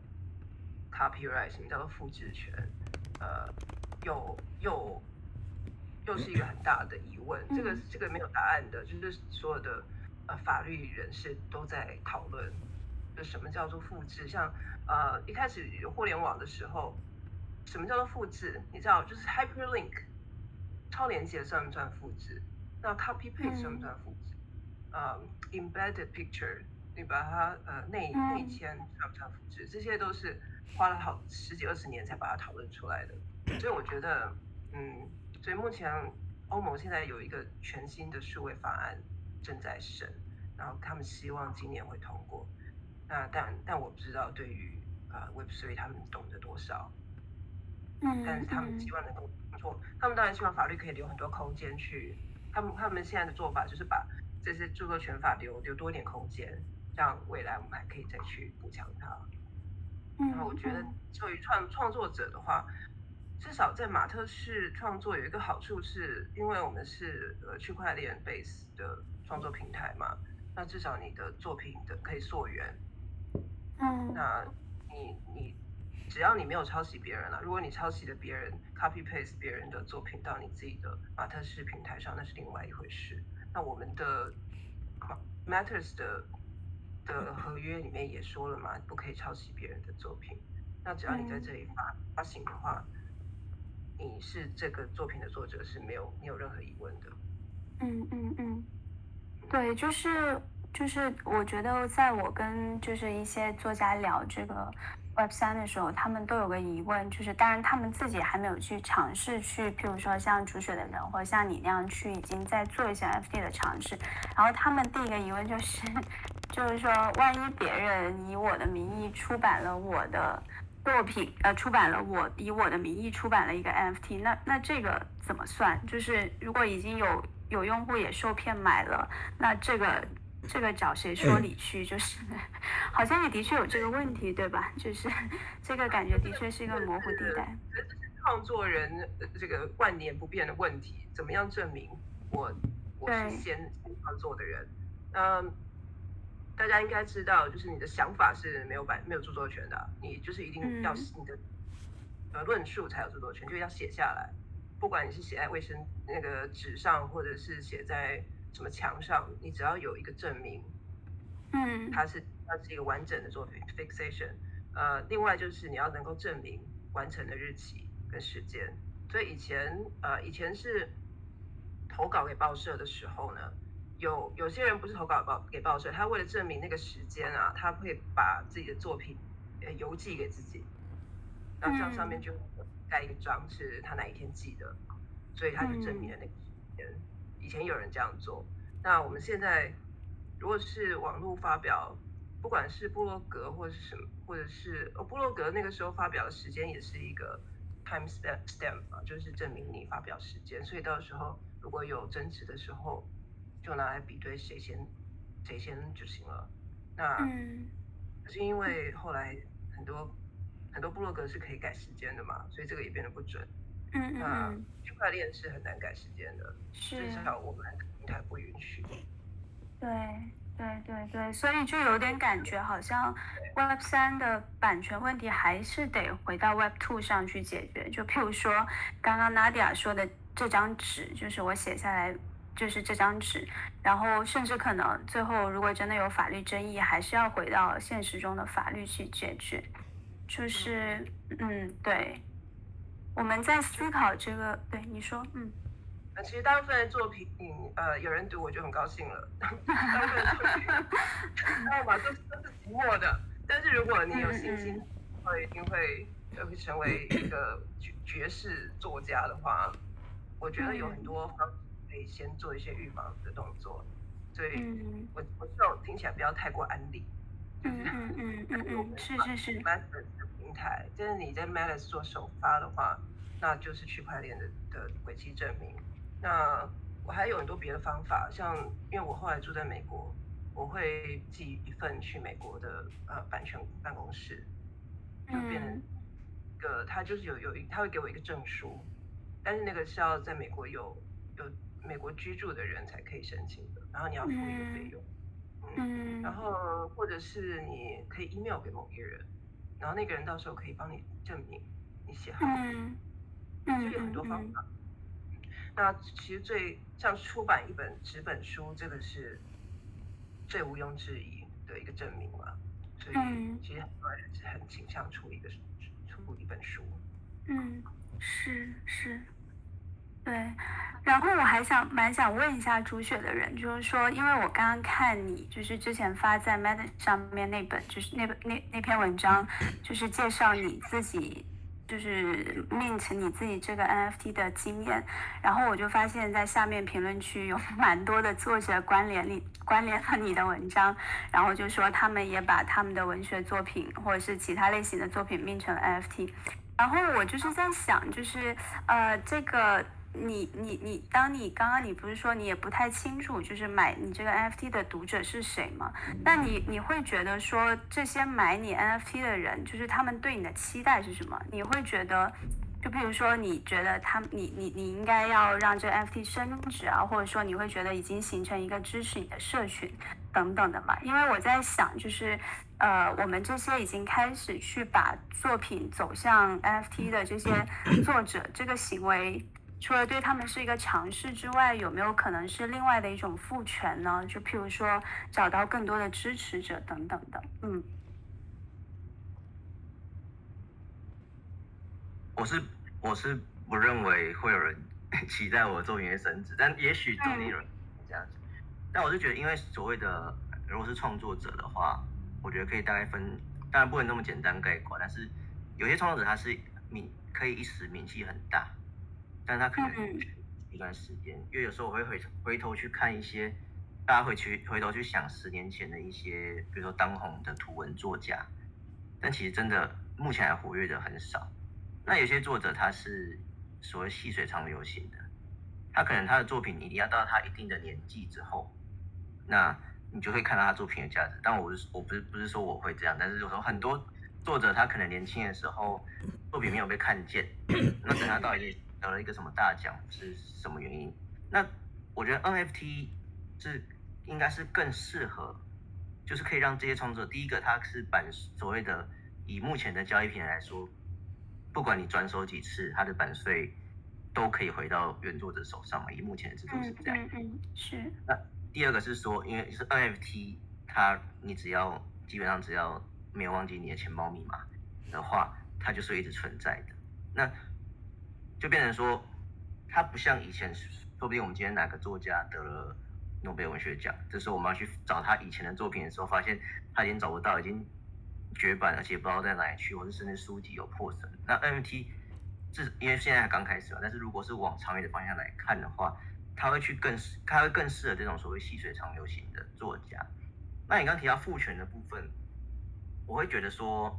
Copyright，什么叫做复制权，呃，又又。又是一个很大的疑问，这个这个没有答案的，就是所有的呃法律人士都在讨论，就什么叫做复制？像呃一开始有互联网的时候，什么叫做复制？你知道，就是 hyperlink 超连接算不算复制？那 copy paste 算不算复制？呃 embedded picture 你把它呃内内嵌算不算复制？这些都是花了好十几二十年才把它讨论出来的，所以我觉得嗯。所以目前欧盟现在有一个全新的数位法案正在审，然后他们希望今年会通过。那但但我不知道对于呃 Web3 他们懂得多少，嗯，但是他们希望能够做，他们当然希望法律可以留很多空间去。他们他们现在的做法就是把这些著作权法留留多一点空间，让未来我们还可以再去补强它。然后我觉得作为创创作者的话。至少在马特式创作有一个好处，是因为我们是呃区块链 base 的创作平台嘛，那至少你的作品的可以溯源。嗯。那你你只要你没有抄袭别人了，如果你抄袭了别人 copy paste 别人的作品到你自己的马特式平台上，那是另外一回事。那我们的 Matters 的的合约里面也说了嘛，不可以抄袭别人的作品。那只要你在这里发发行的话。你是这个作品的作者是没有没有任何疑问的。嗯嗯嗯，对，就是就是，我觉得在我跟就是一些作家聊这个 Web 三的时候，他们都有个疑问，就是当然他们自己还没有去尝试去，譬如说像主雪的人或者像你那样去已经在做一些 FD 的尝试，然后他们第一个疑问就是，就是说万一别人以我的名义出版了我的。作品呃出版了我以我的名义出版了一个 NFT，那那这个怎么算？就是如果已经有有用户也受骗买了，那这个这个找谁说理去？就是 (laughs) 好像也的确有这个问题，对吧？就是这个感觉的确是一个模糊地带。这是创作人这个万年不变的问题，怎么样证明我我是先创作的人？嗯。大家应该知道，就是你的想法是没有版没有著作权的，你就是一定要你的呃论述才有著作权，就要写下来。不管你是写在卫生那个纸上，或者是写在什么墙上，你只要有一个证明，嗯，它是它是一个完整的作品 fixation。呃，另外就是你要能够证明完成的日期跟时间。所以以前呃以前是投稿给报社的时候呢。有有些人不是投稿报给报社，他为了证明那个时间啊，他会把自己的作品呃邮寄给自己，然后这样上面就盖一个章，是他哪一天寄的，所以他就证明了那个时间。以前有人这样做，那我们现在如果是网络发表，不管是部落格或者是什么，或者是呃部落格那个时候发表的时间也是一个 time stamp 啊，就是证明你发表时间，所以到时候如果有争执的时候。就拿来比对谁先谁先就行了。那可是因为后来很多很多部落格是可以改时间的嘛，所以这个也变得不准。嗯那区块链是很难改时间的，至少我们平台不允许。对对对对，所以就有点感觉，好像 Web 三的版权问题还是得回到 Web two 上去解决。就譬如说刚刚 Nadia 说的这张纸，就是我写下来。就是这张纸，然后甚至可能最后如果真的有法律争议，还是要回到现实中的法律去解决。就是，嗯，对，我们在思考这个。对，你说，嗯。那其实大部分的作品，呃，有人读我就很高兴了。(laughs) 大部分作品，知道吗？都是都是寂寞的。但是如果你有信心，会一定会会成为一个绝绝世作家的话，我觉得有很多方。可以先做一些预防的动作，所以我我这种听起来不要太过安利。嗯嗯嗯嗯嗯，是是是。e 的平台，就是你在 m a t e s 做首发的话，那就是区块链的的轨迹证明。那我还有很多别的方法，像因为我后来住在美国，我会寄一份去美国的呃版权办公室，就变成一个他就是有有一他会给我一个证书，但是那个是要在美国有有。美国居住的人才可以申请的，然后你要付一个费用，嗯，然后或者是你可以 email 给某一个人，然后那个人到时候可以帮你证明你写好，嗯，就有很多方法。那其实最像出版一本纸本书，这个是最毋庸置疑的一个证明嘛，所以其实很多人是很倾向出一个出一本书。嗯，是是。对，然后我还想蛮想问一下朱雪的人，就是说，因为我刚刚看你就是之前发在 Meta 上面那本，就是那本那那篇文章，就是介绍你自己就是 mint 你自己这个 NFT 的经验，然后我就发现，在下面评论区有 (laughs) 蛮多的作者关联你关联了你的文章，然后就说他们也把他们的文学作品或者是其他类型的作品 mint 成 NFT，然后我就是在想，就是呃这个。你你你，当你刚刚你不是说你也不太清楚，就是买你这个 NFT 的读者是谁吗？那你你会觉得说这些买你 NFT 的人，就是他们对你的期待是什么？你会觉得，就比如说你觉得他你你你应该要让这 NFT 升值啊，或者说你会觉得已经形成一个支持你的社群等等的嘛？因为我在想，就是呃，我们这些已经开始去把作品走向 NFT 的这些作者，这个行为。除了对他们是一个尝试之外，有没有可能是另外的一种赋权呢？就譬如说找到更多的支持者等等的。嗯，我是我是不认为会有人 (laughs) 期待我作品会升值，但也许总有人这样子。但我是觉得，因为所谓的如果是创作者的话，我觉得可以大概分，当然不能那么简单概括，但是有些创作者他是名可以一时名气很大。但他可能一段时间，因为有时候我会回回头去看一些，大家会去回头去想十年前的一些，比如说当红的图文作家，但其实真的目前还活跃的很少。那有些作者他是所谓细水长流型的，他可能他的作品你一定要到他一定的年纪之后，那你就会看到他作品的价值。但我是我不是不是说我会这样，但是有时候很多作者他可能年轻的时候作品没有被看见，那等他到一定得了一个什么大奖是什么原因？那我觉得 NFT 是应该是更适合，就是可以让这些创作者，第一个它是版所谓的以目前的交易平台来说。不管你转手几次，它的版税都可以回到原作者手上嘛？以目前的制度是这样。嗯嗯是。那第二个是说，因为是 NFT，它你只要基本上只要没有忘记你的钱包密码的话，它就是一直存在的。那就变成说，它不像以前，说不定我们今天哪个作家得了诺贝尔文学奖，这时候我们要去找他以前的作品的时候，发现他已经找不到，已经。绝版，而且不知道在哪里去，或者甚至书籍有破损。那 NFT 是因为现在刚开始嘛，但是如果是往长远的方向来看的话，他会去更他，会更适合这种所谓细水长流型的作家。那你刚提到赋权的部分，我会觉得说，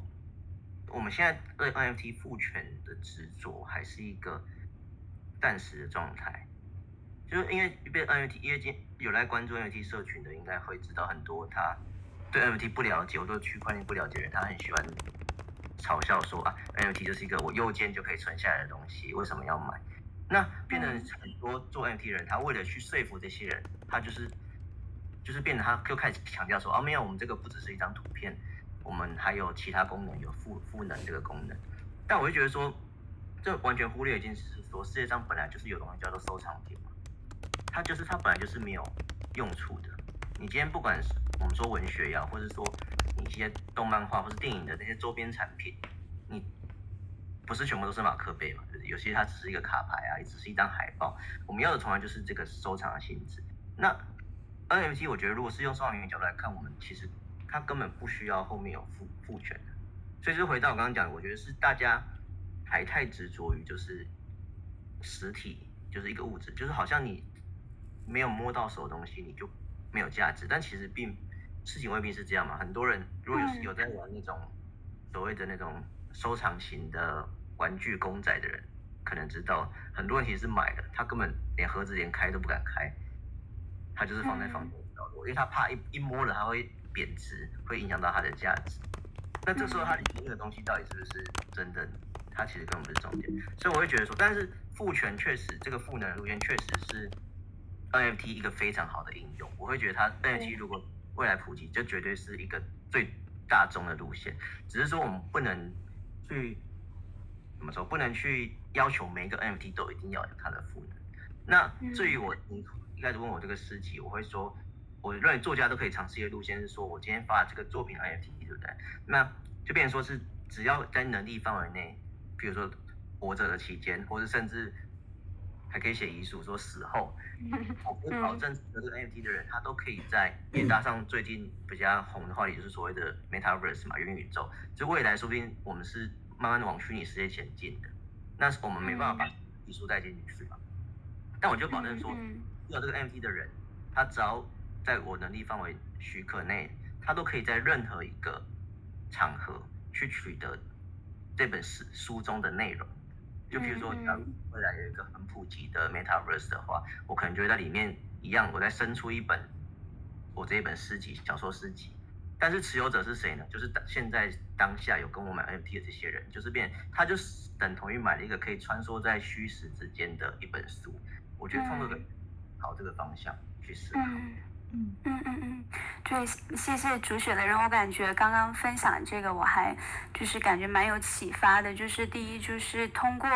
我们现在对 NFT 赋权的执着还是一个暂时的状态，就是因为被 NFT，因为今有来关注 NFT 社群的，应该会知道很多他。对 NFT 不了解，我对区块链不了解的人，他很喜欢嘲笑说啊，NFT 就是一个我右键就可以存下来的东西，为什么要买？那变成很多做 NFT 的人，他为了去说服这些人，他就是就是变得他就开始强调说，哦，没有，我们这个不只是一张图片，我们还有其他功能，有赋赋能这个功能。但我会觉得说，这完全忽略一件事，说世界上本来就是有东西叫做收藏品嘛，它就是它本来就是没有用处的。你今天不管是我们说文学呀，或者说你一些动漫画或是电影的那些周边产品，你不是全部都是马克杯嘛？就是有些它只是一个卡牌啊，也只是一张海报。我们要的从来就是这个收藏的性质。那 NFT 我觉得如果是用收藏品的角度来看，我们其实它根本不需要后面有赋赋权的。所以就回到我刚刚讲，我觉得是大家还太执着于就是实体，就是一个物质，就是好像你没有摸到手的东西，你就没有价值。但其实并。事情未必是这样嘛？很多人如果有有在玩那种所谓的那种收藏型的玩具公仔的人，可能知道很多人其实是买的，他根本连盒子连开都不敢开，他就是放在房间角落，因为他怕一一摸了他会贬值，会影响到它的价值。那这时候它里面那个东西到底是不是真的？它其实根本不是重点。所以我会觉得说，但是赋权确实这个赋能路线确实是 NFT 一个非常好的应用。我会觉得它 NFT 如果未来普及，这绝对是一个最大众的路线。只是说我们不能去怎么说，不能去要求每一个 NFT 都一定要有它的赋能。那至于我，你一开始问我这个事情，我会说，我认为作家都可以尝试一个路线，是说我今天发这个作品 NFT，对不对？那就变成说是只要在能力范围内，比如说活着的期间，或者甚至。还可以写遗书，说死后，我可以保证这个 NFT 的人，他都可以在也搭上最近比较红的话题，就是所谓的 Metaverse 嘛，元宇宙。就未来说不定我们是慢慢的往虚拟世界前进的，那是我们没办法把遗书带进去嘛。但我就保证说，有这个 NFT 的人，他只要在我能力范围许可内，他都可以在任何一个场合去取得这本书书中的内容。就比如说，当未来有一个很普及的 Metaverse 的话，我可能就会在里面一样，我再生出一本我这一本诗集、小说诗集。但是持有者是谁呢？就是现在当下有跟我买 NFT 的这些人，就是变，他就是等同于买了一个可以穿梭在虚实之间的一本书。我觉得创作者朝这个方向去思考。嗯嗯嗯嗯，对，谢谢主雪的人，我感觉刚刚分享这个，我还就是感觉蛮有启发的。就是第一，就是通过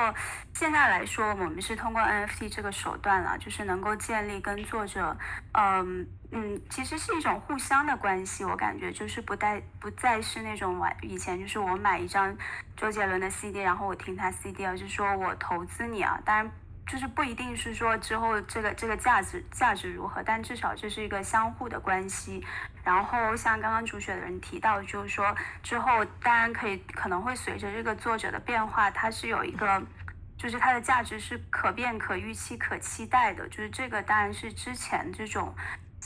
现在来说，我们是通过 NFT 这个手段了，就是能够建立跟作者，嗯嗯，其实是一种互相的关系。我感觉就是不再不再是那种玩以前就是我买一张周杰伦的 CD，然后我听他 CD，而是说我投资你啊，当然。就是不一定是说之后这个这个价值价值如何，但至少这是一个相互的关系。然后像刚刚主选的人提到，就是说之后当然可以可能会随着这个作者的变化，它是有一个，就是它的价值是可变、可预期、可期待的。就是这个当然是之前这种。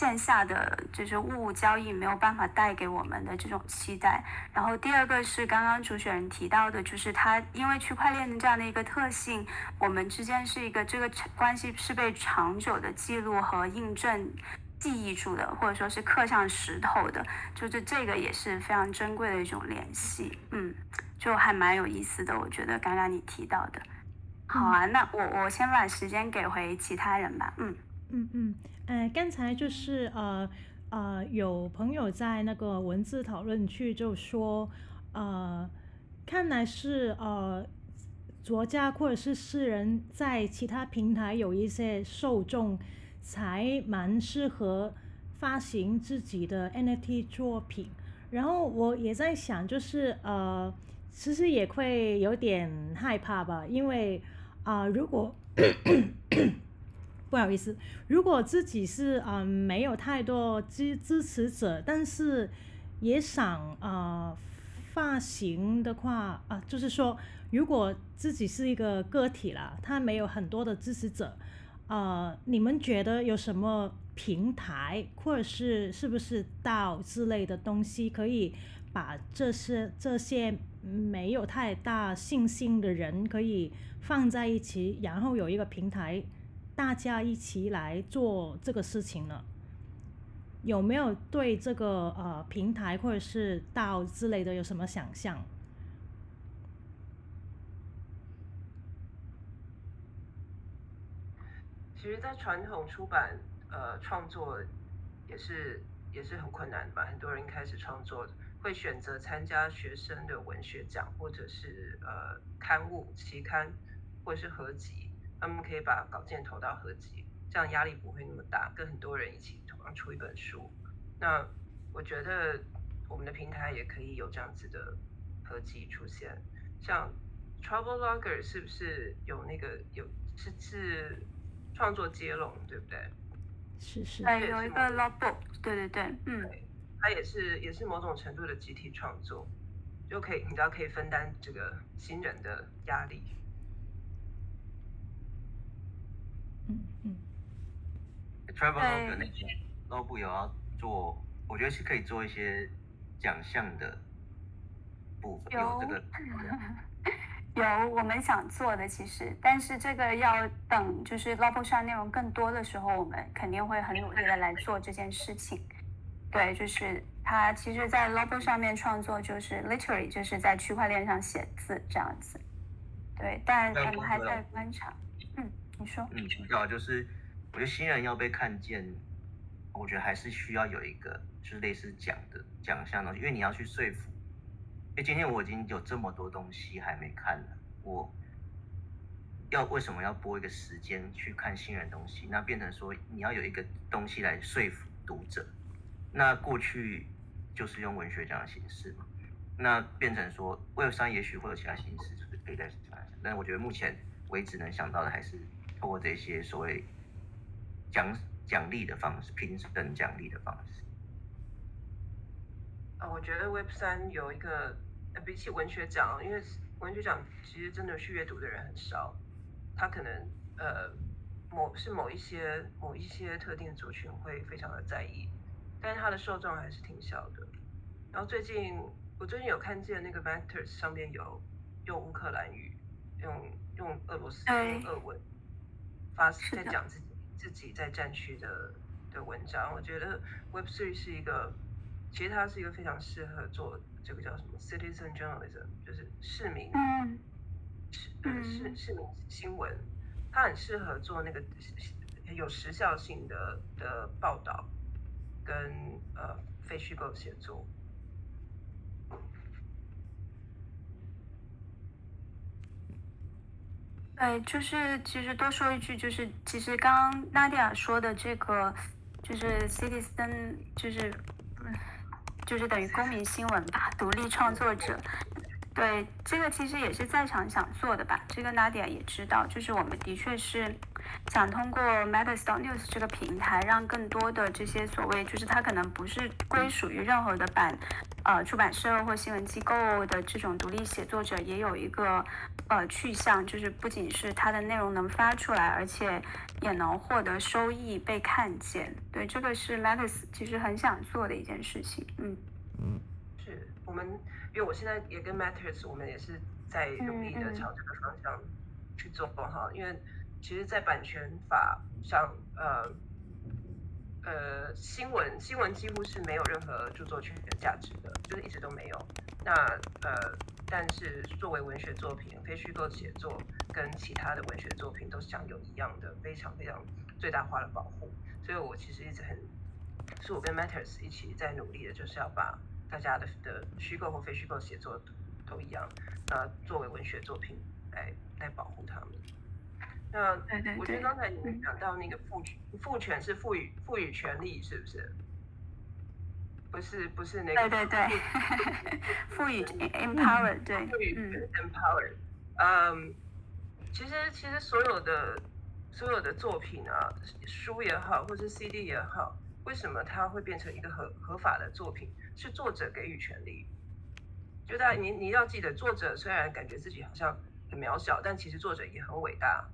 线下的就是物物交易没有办法带给我们的这种期待。然后第二个是刚刚主选人提到的，就是它因为区块链的这样的一个特性，我们之间是一个这个关系是被长久的记录和印证。记忆住的，或者说是刻上石头的，就是这个也是非常珍贵的一种联系，嗯，就还蛮有意思的。我觉得刚刚你提到的，好啊，那我我先把时间给回其他人吧，嗯嗯嗯，呃，刚才就是呃呃有朋友在那个文字讨论区就说，呃，看来是呃作家或者是诗人在其他平台有一些受众。才蛮适合发行自己的 NFT 作品，然后我也在想，就是呃，其实也会有点害怕吧，因为啊，如果不好意思，如果自己是嗯没有太多支支持者，但是也想啊发行的话啊，就是说，如果自己是一个个体啦，他没有很多的支持者。呃，你们觉得有什么平台，或者是是不是道之类的东西，可以把这些这些没有太大信心的人可以放在一起，然后有一个平台，大家一起来做这个事情呢？有没有对这个呃平台或者是道之类的有什么想象？其实，在传统出版，呃，创作也是也是很困难的吧。很多人开始创作，会选择参加学生的文学奖，或者是呃刊物、期刊，或者是合集。他们可以把稿件投到合集，这样压力不会那么大，跟很多人一起同样出一本书。那我觉得我们的平台也可以有这样子的合集出现。像 Travel Logger 是不是有那个有是是？创作接龙，对不对？是是。哎，有一个 logbook，对对对，嗯。它也是也是某种程度的集体创作，就可以，你知道可以分担这个新人的压力。嗯嗯。Travel log 那些 logbook 有要做，我觉得是可以做一些奖项的部分，有这个。(laughs) 有我们想做的，其实，但是这个要等，就是 Lobo 上内容更多的时候，我们肯定会很努力的来做这件事情。对，就是他其实，在 Lobo 上面创作，就是 literally 就是在区块链上写字这样子。对，但我们还在观察。你说。你知道，就是我觉得新人要被看见，我觉得还是需要有一个就是类似奖的奖项东西，因为你要去说服。因为今天我已经有这么多东西还没看了，我要为什么要拨一个时间去看新人东西？那变成说你要有一个东西来说服读者。那过去就是用文学奖的形式嘛，那变成说为了商也许会有其他形式，就是可以再讲一但是我觉得目前为止能想到的还是透过这些所谓奖奖励的方式，评审奖励的方式。啊，我觉得 Web 三有一个，呃，比起文学奖，因为文学奖其实真的去阅读的人很少，他可能呃某是某一些某一些特定族群会非常的在意，但是它的受众还是挺小的。然后最近我最近有看见那个 Matters 上面有用乌克兰语，用用俄罗斯用俄文发在讲自己自己在战区的的文章，我觉得 Web three 是一个。其实它是一个非常适合做这个叫什么 citizen journalism，就是市民，市呃市市民新闻，它很适合做那个有时效性的的报道跟呃非虚构写作。对，就是其实多说一句，就是其实刚刚娜迪亚说的这个，就是 citizen，就是。就是等于公民新闻吧，独立创作者，对这个其实也是在场想做的吧。这个 Nadia 也知道，就是我们的确是想通过 Metastore News 这个平台，让更多的这些所谓就是它可能不是归属于任何的版呃出版社或新闻机构的这种独立写作者也有一个呃去向，就是不仅是他的内容能发出来，而且也能获得收益、被看见。对，这个是 Matters 其实很想做的一件事情。嗯嗯，是我们，因为我现在也跟 Matters，我们也是在努力的朝这个方向去做哈，因为其实，在版权法上，呃。呃，新闻新闻几乎是没有任何著作权的价值的，就是一直都没有。那呃，但是作为文学作品，非虚构写作跟其他的文学作品都享有一样的非常非常最大化的保护。所以我其实一直很，是我跟 Matters 一起在努力的，就是要把大家的的虚构或非虚构写作都一样，呃，作为文学作品来来保护他们。那我觉得刚才你们讲到那个赋权，赋权是赋予赋予权利，是不是？不是不是那个。对对对，赋予 empower 对。赋予 empower，嗯，其实其实所有的所有的作品啊，书也好，或是 CD 也好，为什么它会变成一个合合法的作品？是作者给予权利。就大家你你要记得，作者虽然感觉自己好像很渺小，但其实作者也很伟大。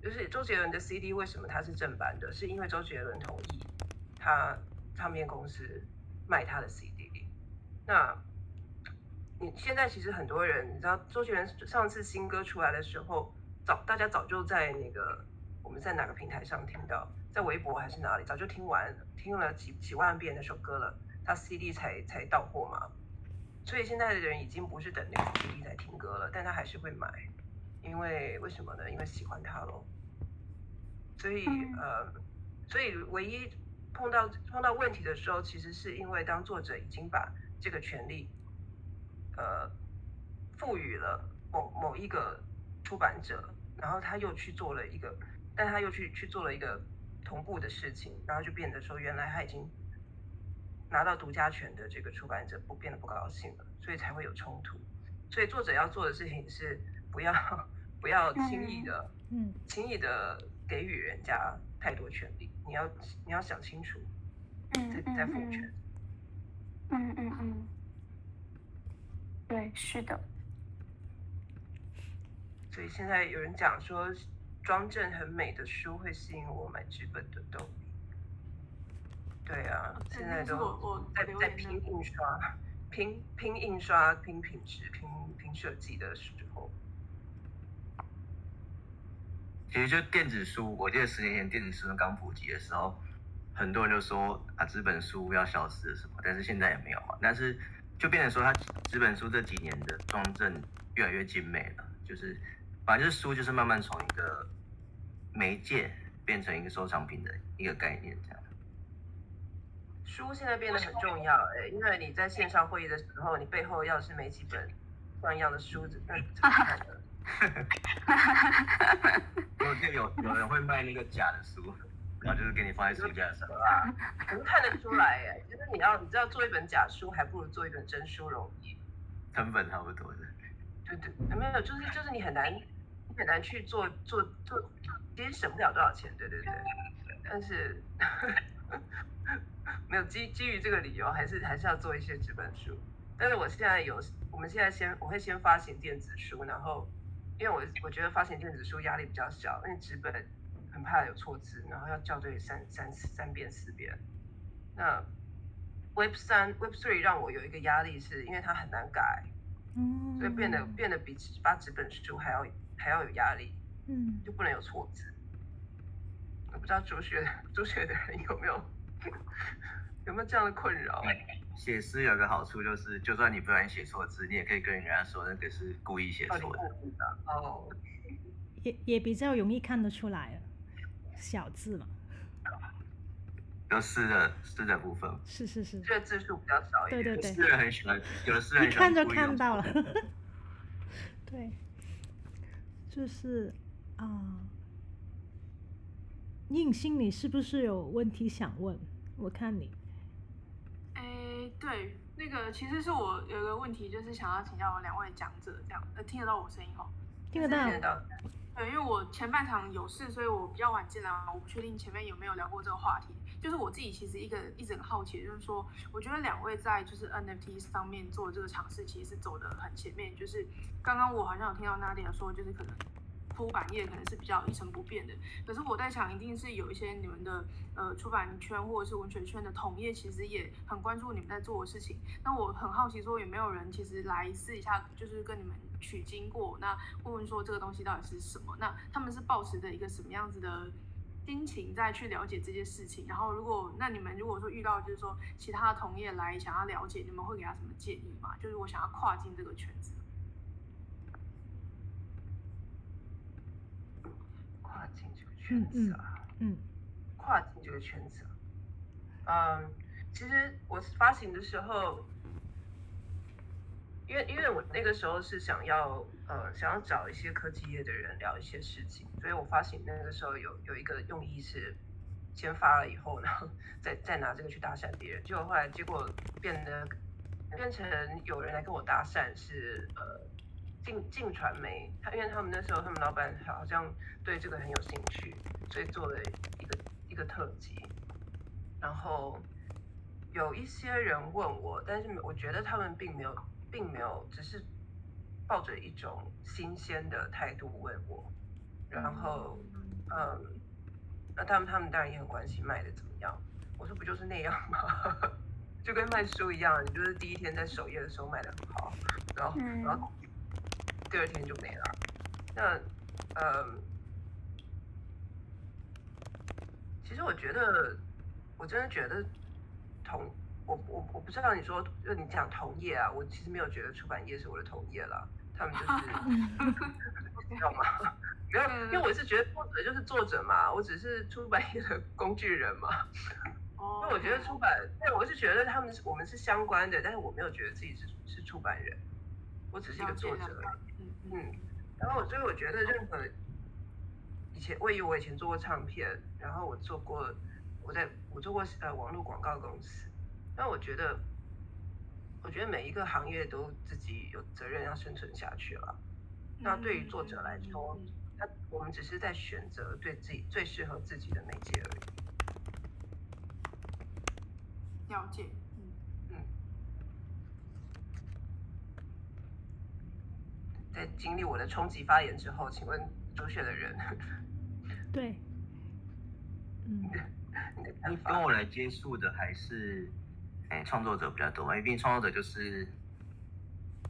就是周杰伦的 CD 为什么它是正版的？是因为周杰伦同意他唱片公司卖他的 CD。那你现在其实很多人，你知道周杰伦上次新歌出来的时候，早大家早就在那个我们在哪个平台上听到，在微博还是哪里，早就听完听了几几万遍那首歌了，他 CD 才才到货嘛。所以现在的人已经不是等那个 CD 在听歌了，但他还是会买。因为为什么呢？因为喜欢他喽。所以呃，所以唯一碰到碰到问题的时候，其实是因为当作者已经把这个权利呃赋予了某某一个出版者，然后他又去做了一个，但他又去去做了一个同步的事情，然后就变得说，原来他已经拿到独家权的这个出版者不变得不高兴了，所以才会有冲突。所以作者要做的事情是。不要不要轻易的，嗯，轻易的给予人家太多权利。你要你要想清楚，再再赋权。嗯嗯嗯，对，是的。所以现在有人讲说，装帧很美的书会吸引我买纸本的动力。对啊，现在都在在拼印刷、拼拼印刷、拼品质、拼拼设计的时候。其实就电子书，我记得十年前电子书刚普及的时候，很多人就说啊纸本书要消失了什么，但是现在也没有嘛。但是就变成说，它纸本书这几年的装帧越来越精美了，就是反正就是书就是慢慢从一个媒介变成一个收藏品的一个概念这样。书现在变得很重要哎，因为你在线上会议的时候，你背后要是没几本像样的书，那怎么看呢？哈哈哈哈哈！有有有人会卖那个假的书，然后就是给你放在书架上 (laughs) 啊，能看得出来哎。就是你要你知道做一本假书，还不如做一本真书容易，成本差不多的。对对，没有，就是就是你很难很难去做做做，其实省不了多少钱，对对对。但是 (laughs) 没有基基于这个理由，还是还是要做一些纸本书。但是我现在有，我们现在先我会先发行电子书，然后。因为我我觉得发行电子书压力比较小，因为纸本很怕有错字，然后要校对三三三遍四遍。那 Web 三 Web three 让我有一个压力，是因为它很难改，所以变得变得比发纸本书还要还要有压力，嗯，就不能有错字。我不知道主学 (laughs) 主学的人有没有有没有这样的困扰？(laughs) 写诗有个好处就是，就算你不小心写错字，你也可以跟人家说那个是故意写错的。哦，也也比较容易看得出来，小字嘛。有诗的诗的部分。是是是。这个字数比较少一点。对对对。诗人很喜欢，有的诗人一看就看到了。(laughs) 对。就是啊，应心，你是不是有问题想问？我看你。哎对，那个其实是我有一个问题，就是想要请教两位讲者，这样呃听得到我声音哈？听得到。对，因为我前半场有事，所以我比较晚进来，我不确定前面有没有聊过这个话题。就是我自己其实一个一直很好奇，就是说，我觉得两位在就是 NFT 上面做这个尝试，其实是走的很前面。就是刚刚我好像有听到 Nadia 说，就是可能。出版业可能是比较一成不变的，可是我在想，一定是有一些你们的呃出版圈或者是文学圈的同业，其实也很关注你们在做的事情。那我很好奇，说有没有人其实来试一下，就是跟你们取经过，那问问说这个东西到底是什么？那他们是抱持着一个什么样子的心情再去了解这件事情？然后如果那你们如果说遇到就是说其他同业来想要了解，你们会给他什么建议吗？就是我想要跨进这个圈子。跨进这个圈子啊，嗯，跨进这个圈子，嗯，其实我发行的时候，因为因为我那个时候是想要呃想要找一些科技业的人聊一些事情，所以我发行那个时候有有一个用意是先发了以后，然后再再拿这个去搭讪别人，结果后来结果变得变成有人来跟我搭讪是呃。进进传媒，他因为他们那时候他们老板好像对这个很有兴趣，所以做了一个一个特辑。然后有一些人问我，但是我觉得他们并没有并没有，只是抱着一种新鲜的态度问我。然后嗯，那他们他们当然也很关心卖的怎么样。我说不就是那样吗？(laughs) 就跟卖书一样，你就是第一天在首页的时候卖的很好，然后然后。第二天就没了。那，嗯，其实我觉得，我真的觉得同我我我不知道你说就你讲同业啊，我其实没有觉得出版业是我的同业了，他们就是，(laughs) 知道吗？(laughs) 没有，因为我是觉得作者就是作者嘛，我只是出版业的工具人嘛。哦。因为我觉得出版，对，我是觉得他们是我们是相关的，但是我没有觉得自己是是出版人，我只是一个作者。嗯，然后所以我觉得任何以前，我以为我以前做过唱片，然后我做过，我在我做过呃网络广告公司，那我觉得，我觉得每一个行业都自己有责任要生存下去了。那对于作者来说，他我们只是在选择对自己最适合自己的媒介而已。了解。嗯在经历我的冲击发言之后，请问主选的人，对，(laughs) 嗯，跟我来接触的还是哎创作者比较多嘛，因为毕竟创作者就是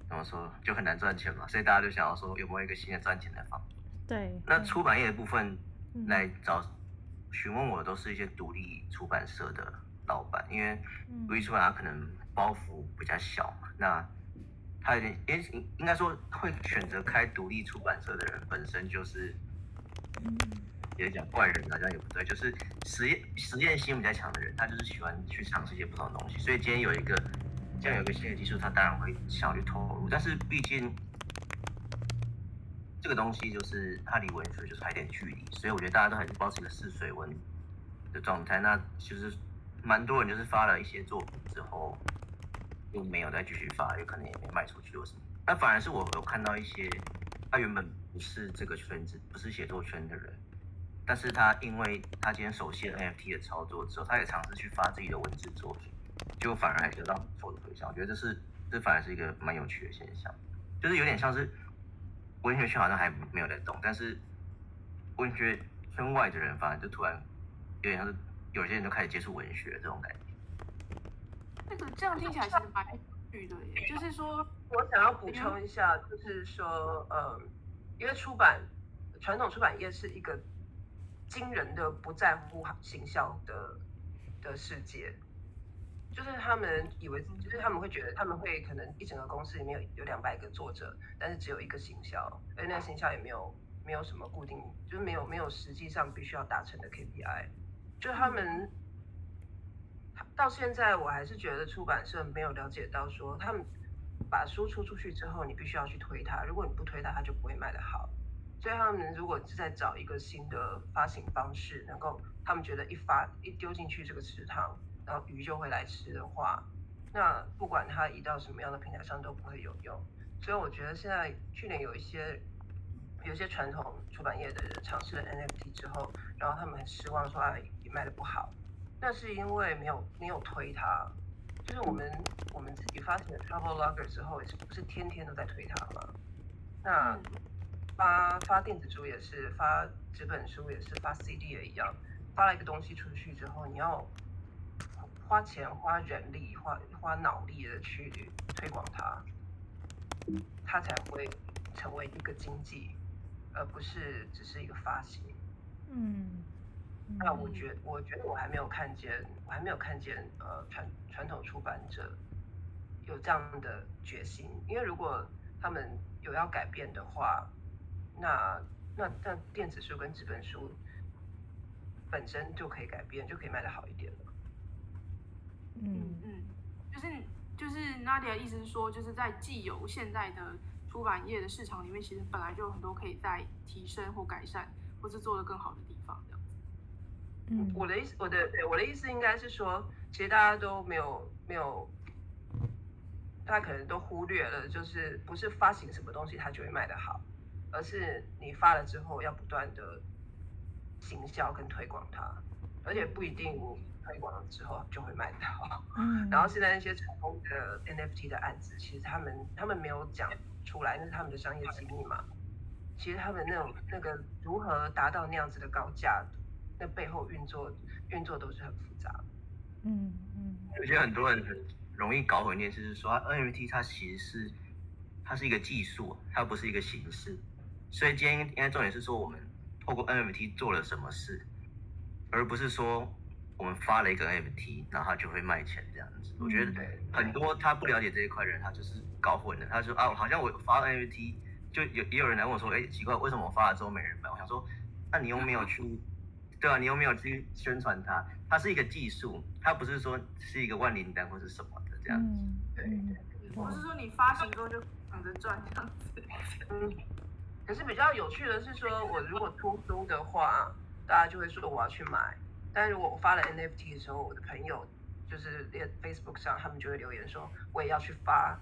怎么说就很难赚钱嘛，所以大家就想要说有没有一个新的赚钱的方法。对，那出版业的部分来找询问我的都是一些独立出版社的老板，因为独立出版它可能包袱比较小嘛，那。他有点，应应该说会选择开独立出版社的人本身就是，也讲怪人好像也不对，就是实验实验心比较强的人，他就是喜欢去尝试一些不同的东西。所以今天有一个这样有一个新的技术，他当然会想要去投入。但是毕竟这个东西就是它离文学就是还有点距离，所以我觉得大家都还是保持一个试水温的状态。那其实蛮多人就是发了一些作品之后。又没有再继续发，有可能也没卖出去或什么。那反而是我有看到一些，他原本不是这个圈子，不是写作圈的人，但是他因为他今天熟悉了 NFT 的操作之后，他也尝试去发自己的文字作品，就反而还得到不错的回响。我觉得这是这反而是一个蛮有趣的现象，就是有点像是文学圈好像还没有在动，但是文学圈外的人反而就突然有点像是有些人就开始接触文学这种感觉。这个这样听起来其实蛮有趣的，耶。就是说，我想要补充一下，就是说，呃，因为出版传统出版业是一个惊人的不在乎行销的的世界，就是他们以为，就是他们会觉得，他们会可能一整个公司里面有有两百个作者，但是只有一个行销，而那个行销也没有没有什么固定，就是没有没有实际上必须要达成的 KPI，就他们。到现在我还是觉得出版社没有了解到说，他们把书出出去之后，你必须要去推它，如果你不推它，它就不会卖得好。所以他们如果是在找一个新的发行方式，能够他们觉得一发一丢进去这个池塘，然后鱼就会来吃的话，那不管它移到什么样的平台上都不会有用。所以我觉得现在去年有一些有些传统出版业的人尝试了 NFT 之后，然后他们很失望说啊也卖的不好。那是因为没有没有推它，就是我们我们自己发行的 Travel Logger 之后，也是不是天天都在推它吗？那发发电子书也是，发纸本书也是，发 CD 也一样。发了一个东西出去之后，你要花钱、花人力、花花脑力的去推广它，它才会成为一个经济，而不是只是一个发行。嗯，那我觉我觉得我还没有看见，我还没有看见呃传传统出版者有这样的决心，因为如果他们有要改变的话，那那那电子书跟纸本书本身就可以改变，就可以卖的好一点了。嗯嗯，就是就是 Nadia 意思是说，就是在既有现在的出版业的市场里面，其实本来就有很多可以在提升或改善，或是做得更好的地方，这样子。嗯，我的意思，我的对我的意思应该是说，其实大家都没有没有，大家可能都忽略了，就是不是发行什么东西它就会卖得好，而是你发了之后要不断的行销跟推广它，而且不一定你推广了之后就会卖到。(laughs) 嗯，然后现在那些成功的 NFT 的案子，其实他们他们没有讲出来，那是他们的商业机密嘛。其实他们那种那个如何达到那样子的高价，那背后运作运作都是很复杂的。嗯嗯有些很多人很容易搞混一件事，是说 NFT 它其实是它是一个技术，它不是一个形式。所以今天应该重点是说我们透过 NFT 做了什么事，而不是说我们发了一个 NFT，然后它就会卖钱这样子。我觉得，很多他不了解这一块人，他就是搞混了。他说啊，好像我发 NFT，就有也有人来问我说，哎，奇怪，为什么我发了之后没人买？我想说，那你又没有去，对啊，你又没有去宣传它，它是一个技术，它不是说是一个万灵丹或是什么的这样子。嗯对嗯我是说你发行之后就抢着赚这样子。(laughs) 嗯。可是比较有趣的是说，(laughs) 我如果出书的话，大家就会说我要去买。但如果我发了 NFT 的时候，我的朋友就是连 Facebook 上，他们就会留言说我也要去发，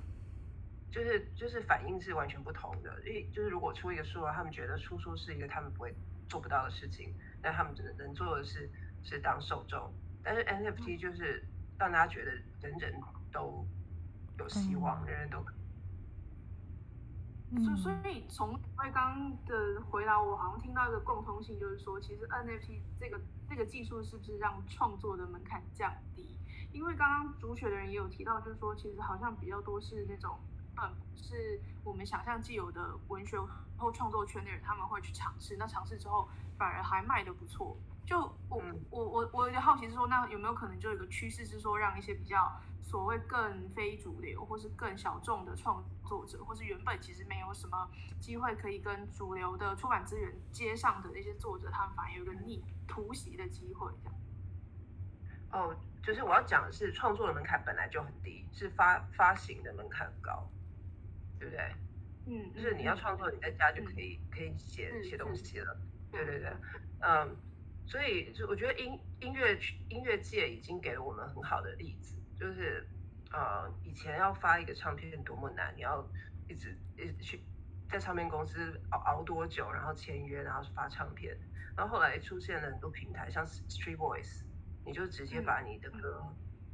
就是就是反应是完全不同的。因为就是如果出一个书啊，他们觉得出书是一个他们不会做不到的事情，那他们只能能做的是是当受众。但是 NFT 就是让大家觉得人人都有希望，人人都可以嗯，所所以从外刚的回答，我好像听到一个共通性，就是说，其实 NFT 这个这个技术是不是让创作的门槛降低？因为刚刚主选的人也有提到，就是说，其实好像比较多是那种，嗯，是我们想象既有的文学或创作圈的人，他们会去尝试，那尝试之后反而还卖的不错。就我嗯我我我有点好奇是说，那有没有可能就有一个趋势是说，让一些比较所谓更非主流或是更小众的创作者，或是原本其实没有什么机会可以跟主流的出版资源接上的那些作者，他们反而有一个逆突袭的机会，这样。哦，就是我要讲的是，创作的门槛本来就很低，是发发行的门槛很高，对不对？嗯，就是你要创作，你在家就可以可以写是写东西了。对对对，嗯，所以就我觉得音音乐音乐界已经给了我们很好的例子，就是呃以前要发一个唱片多么难，你要一直一直去在唱片公司熬熬多久，然后签约，然后发唱片，然后后来出现了很多平台，像 Street Voice，你就直接把你的歌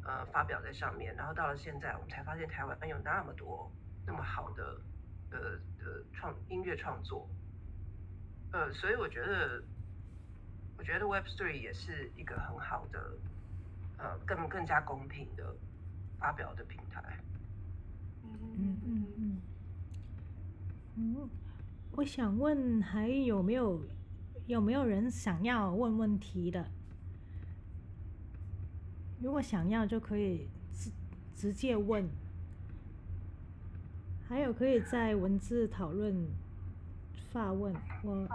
呃发表在上面，然后到了现在，我们才发现台湾有那么多那么好的呃的创音乐创作，呃，所以我觉得，我觉得 Web Three 也是一个很好的，呃，更更加公平的发表的平台。嗯嗯嗯嗯嗯，我想问还有没有有没有人想要问问题的？如果想要就可以直直接问，还有可以在文字讨论发问。我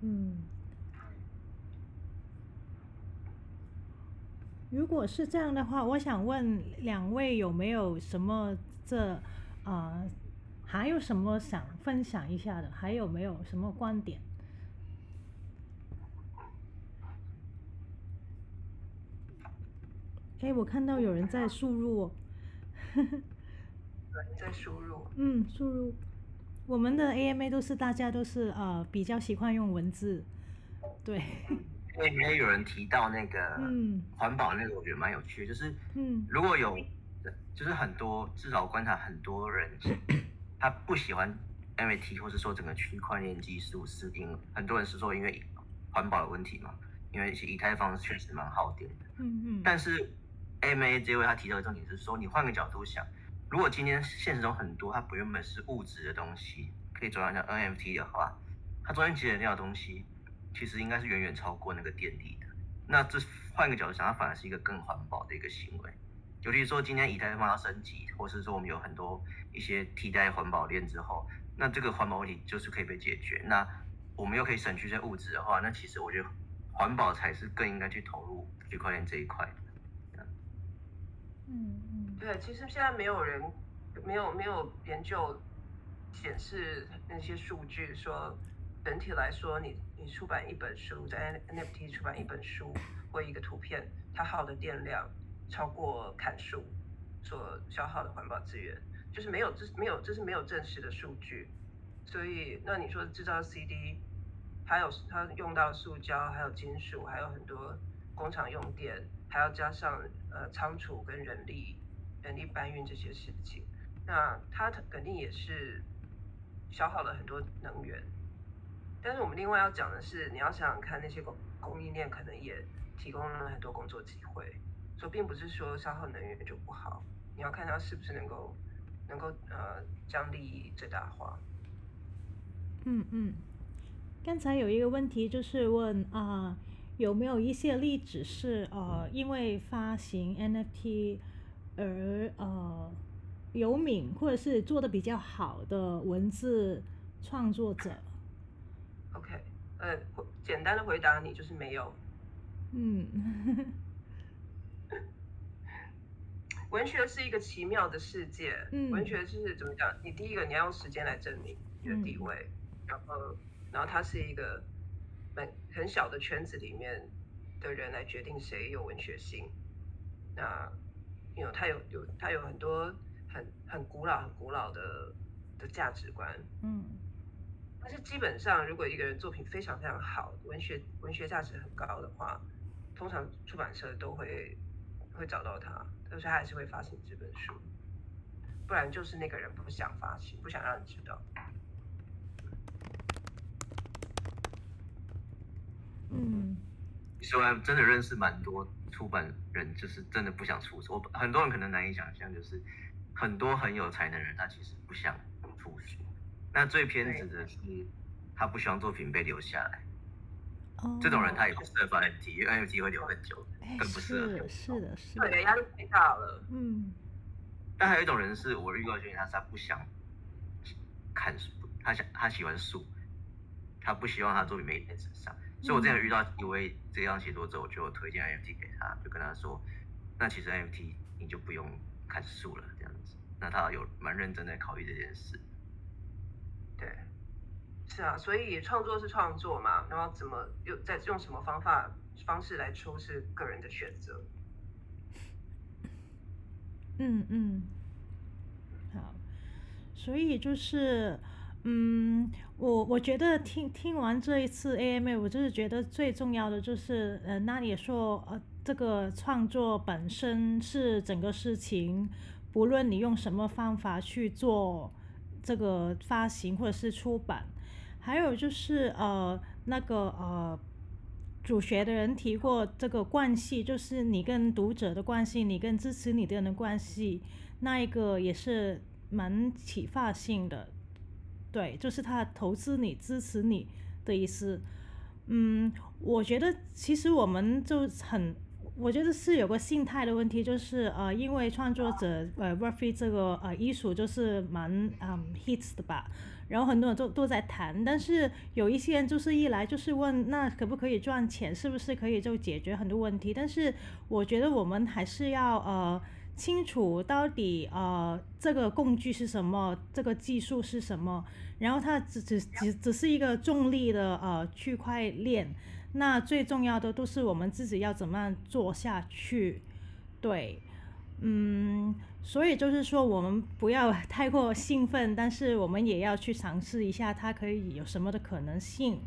嗯，如果是这样的话，我想问两位有没有什么这呃还有什么想分享一下的？还有没有什么观点？哎，我看到有人在输入哦。对，在输入，嗯，输入。我们的 AMA 都是大家都是呃比较喜欢用文字，对，因为没有人提到那个环保那个，我觉得蛮有趣，就是嗯，如果有，就是很多至少观察很多人，(laughs) 他不喜欢 MAT 或是说整个区块链技术，是因很多人是说因为环保的问题嘛，因为以太坊确实蛮耗电的，嗯嗯，但是 MA 这位他提到的重点是说，你换个角度想，如果今天现实中很多它不原本是物质的东西，可以转换成 NFT 的话，它中间积累掉的东西。其实应该是远远超过那个电力的。那这换个角度想，它反而是一个更环保的一个行为。尤其说今天以太坊要升级，或是说我们有很多一些替代环保链之后，那这个环保问题就是可以被解决。那我们又可以省去这些物质的话，那其实我觉得环保才是更应该去投入区块链这一块的。嗯嗯，对，其实现在没有人没有没有研究显示那些数据说。整体来说，你你出版一本书，在 NFT 出版一本书或一个图片，它耗的电量超过砍树所消耗的环保资源，就是没有这没有这是没有证实的数据。所以，那你说制造 CD，还有它用到塑胶，还有金属，还有很多工厂用电，还要加上呃仓储跟人力人力搬运这些事情，那它肯定也是消耗了很多能源。但是我们另外要讲的是，你要想想看，那些供供应链可能也提供了很多工作机会，所以并不是说消耗能源就不好，你要看它是不是能够能够呃将利益最大化。嗯嗯，刚才有一个问题就是问啊，有没有一些例子是呃因为发行 NFT 而呃有敏或者是做的比较好的文字创作者？？OK，呃，简单的回答你就是没有。嗯，文学是一个奇妙的世界。嗯，文学就是怎么讲？你第一个你要用时间来证明你的地位，然后，然后它是一个很很小的圈子里面的人来决定谁有文学性。那，因为它有有它有很多很很古老很古老的的价值观。嗯。但是基本上，如果一个人作品非常非常好，文学文学价值很高的话，通常出版社都会会找到他，但是他还是会发行这本书，不然就是那个人不想发行，不想让你知道。嗯，你说真的认识蛮多出版人，就是真的不想出书，我很多人可能难以想象，就是很多很有才能的人，他其实不想出书。那最偏执的是，他不希望作品被留下来。哦，这种人他也不适合发 NFT，因为 NFT 会留很久，更不适合。是是的，是的。对，压力太大了。嗯。但还有一种人是我遇到，就是他是他不想看书，他想他喜欢书，他不希望他作品被在纸上。所以我之前遇到一位这样写作者，我就推荐 NFT 给他，就跟他说，那其实 NFT 你就不用看书了，这样子。那他有蛮认真在考虑这件事。对，是啊，所以创作是创作嘛，然后怎么用在用什么方法方式来出是个人的选择。(coughs) 嗯嗯，好，所以就是，嗯，我我觉得听听完这一次 AMA，我就是觉得最重要的就是，呃，那里说，呃，这个创作本身是整个事情，不论你用什么方法去做。这个发行或者是出版，还有就是呃那个呃主学的人提过这个关系，就是你跟读者的关系，你跟支持你的人的关系，那一个也是蛮启发性的，对，就是他投资你、支持你的意思。嗯，我觉得其实我们就很。我觉得是有个心态的问题，就是呃，因为创作者呃 w o r f y 这个呃艺术就是蛮嗯 hit 的吧，然后很多人都都在谈，但是有一些人就是一来就是问那可不可以赚钱，是不是可以就解决很多问题？但是我觉得我们还是要呃清楚到底呃这个工具是什么，这个技术是什么，然后它只只只只是一个重力的呃区块链。那最重要的都是我们自己要怎么样做下去，对，嗯，所以就是说我们不要 (laughs) 太过兴奋，但是我们也要去尝试一下它可以有什么的可能性，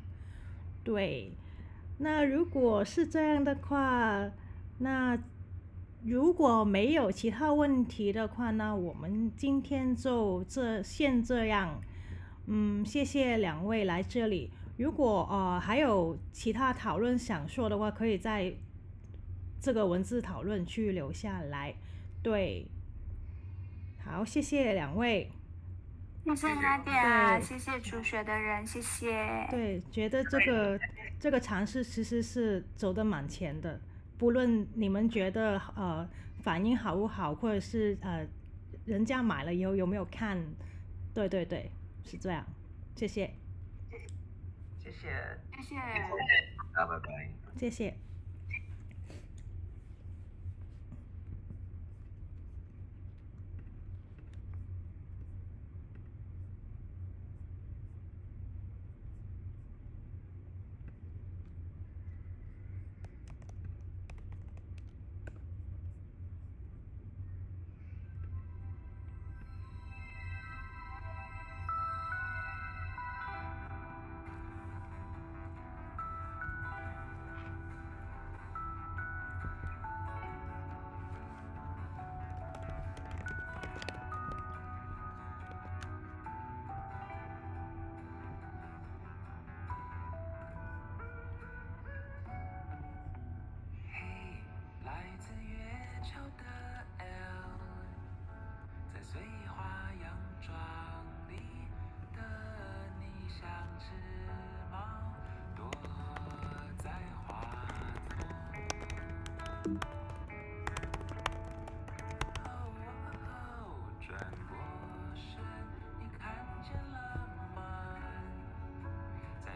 对，那如果是这样的话，那如果没有其他问题的话呢，我们今天就这先这样。嗯，谢谢两位来这里。如果呃还有其他讨论想说的话，可以在这个文字讨论区留下来。对，好，谢谢两位。谢谢娜迪亚，谢谢初学的人，谢谢。对，觉得这个这个尝试其实是走的蛮前的，不论你们觉得呃反应好不好，或者是呃人家买了以后有没有看，对对对。是这样，谢谢，谢谢，谢谢，啊，拜拜，谢谢。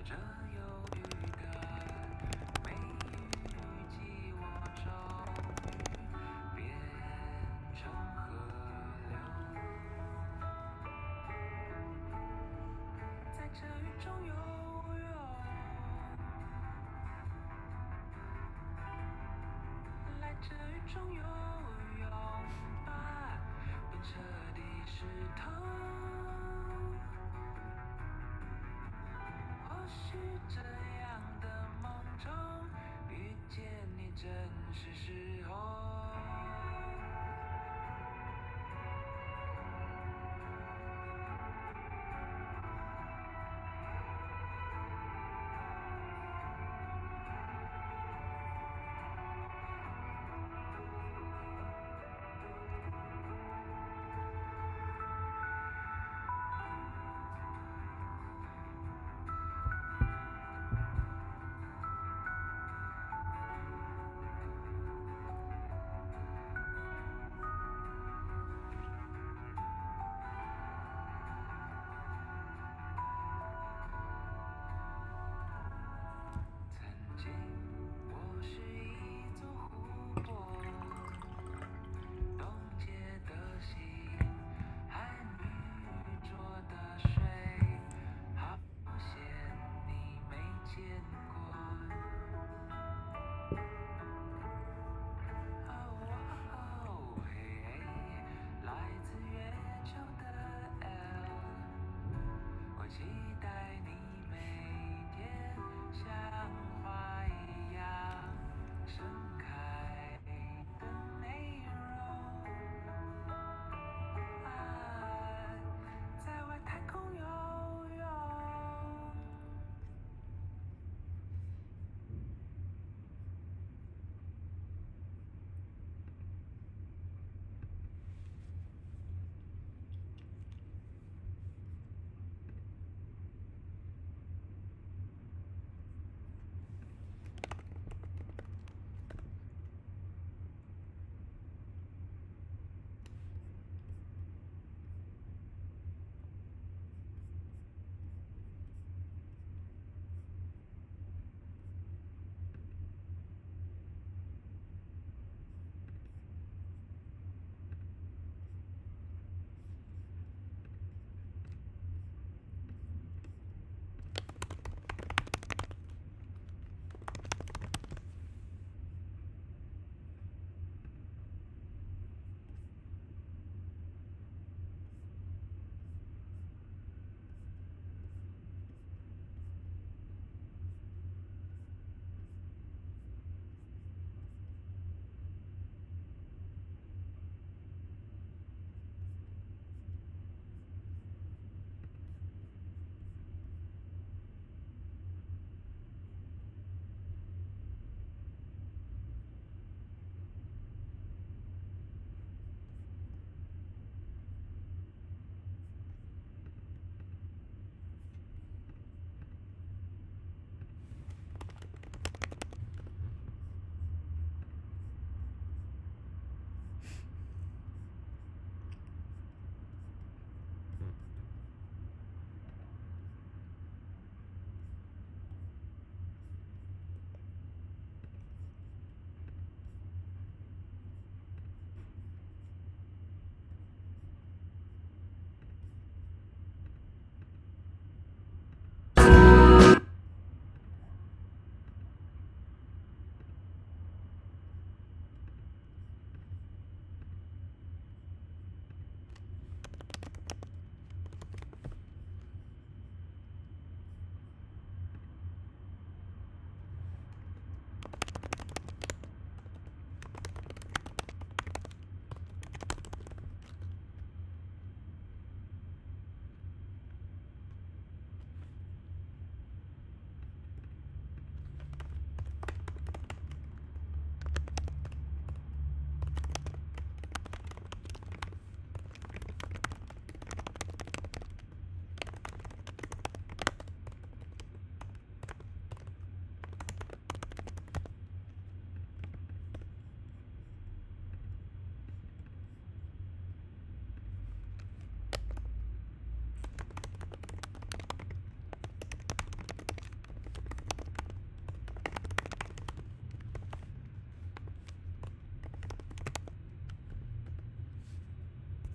终有用，把不彻底湿透许这。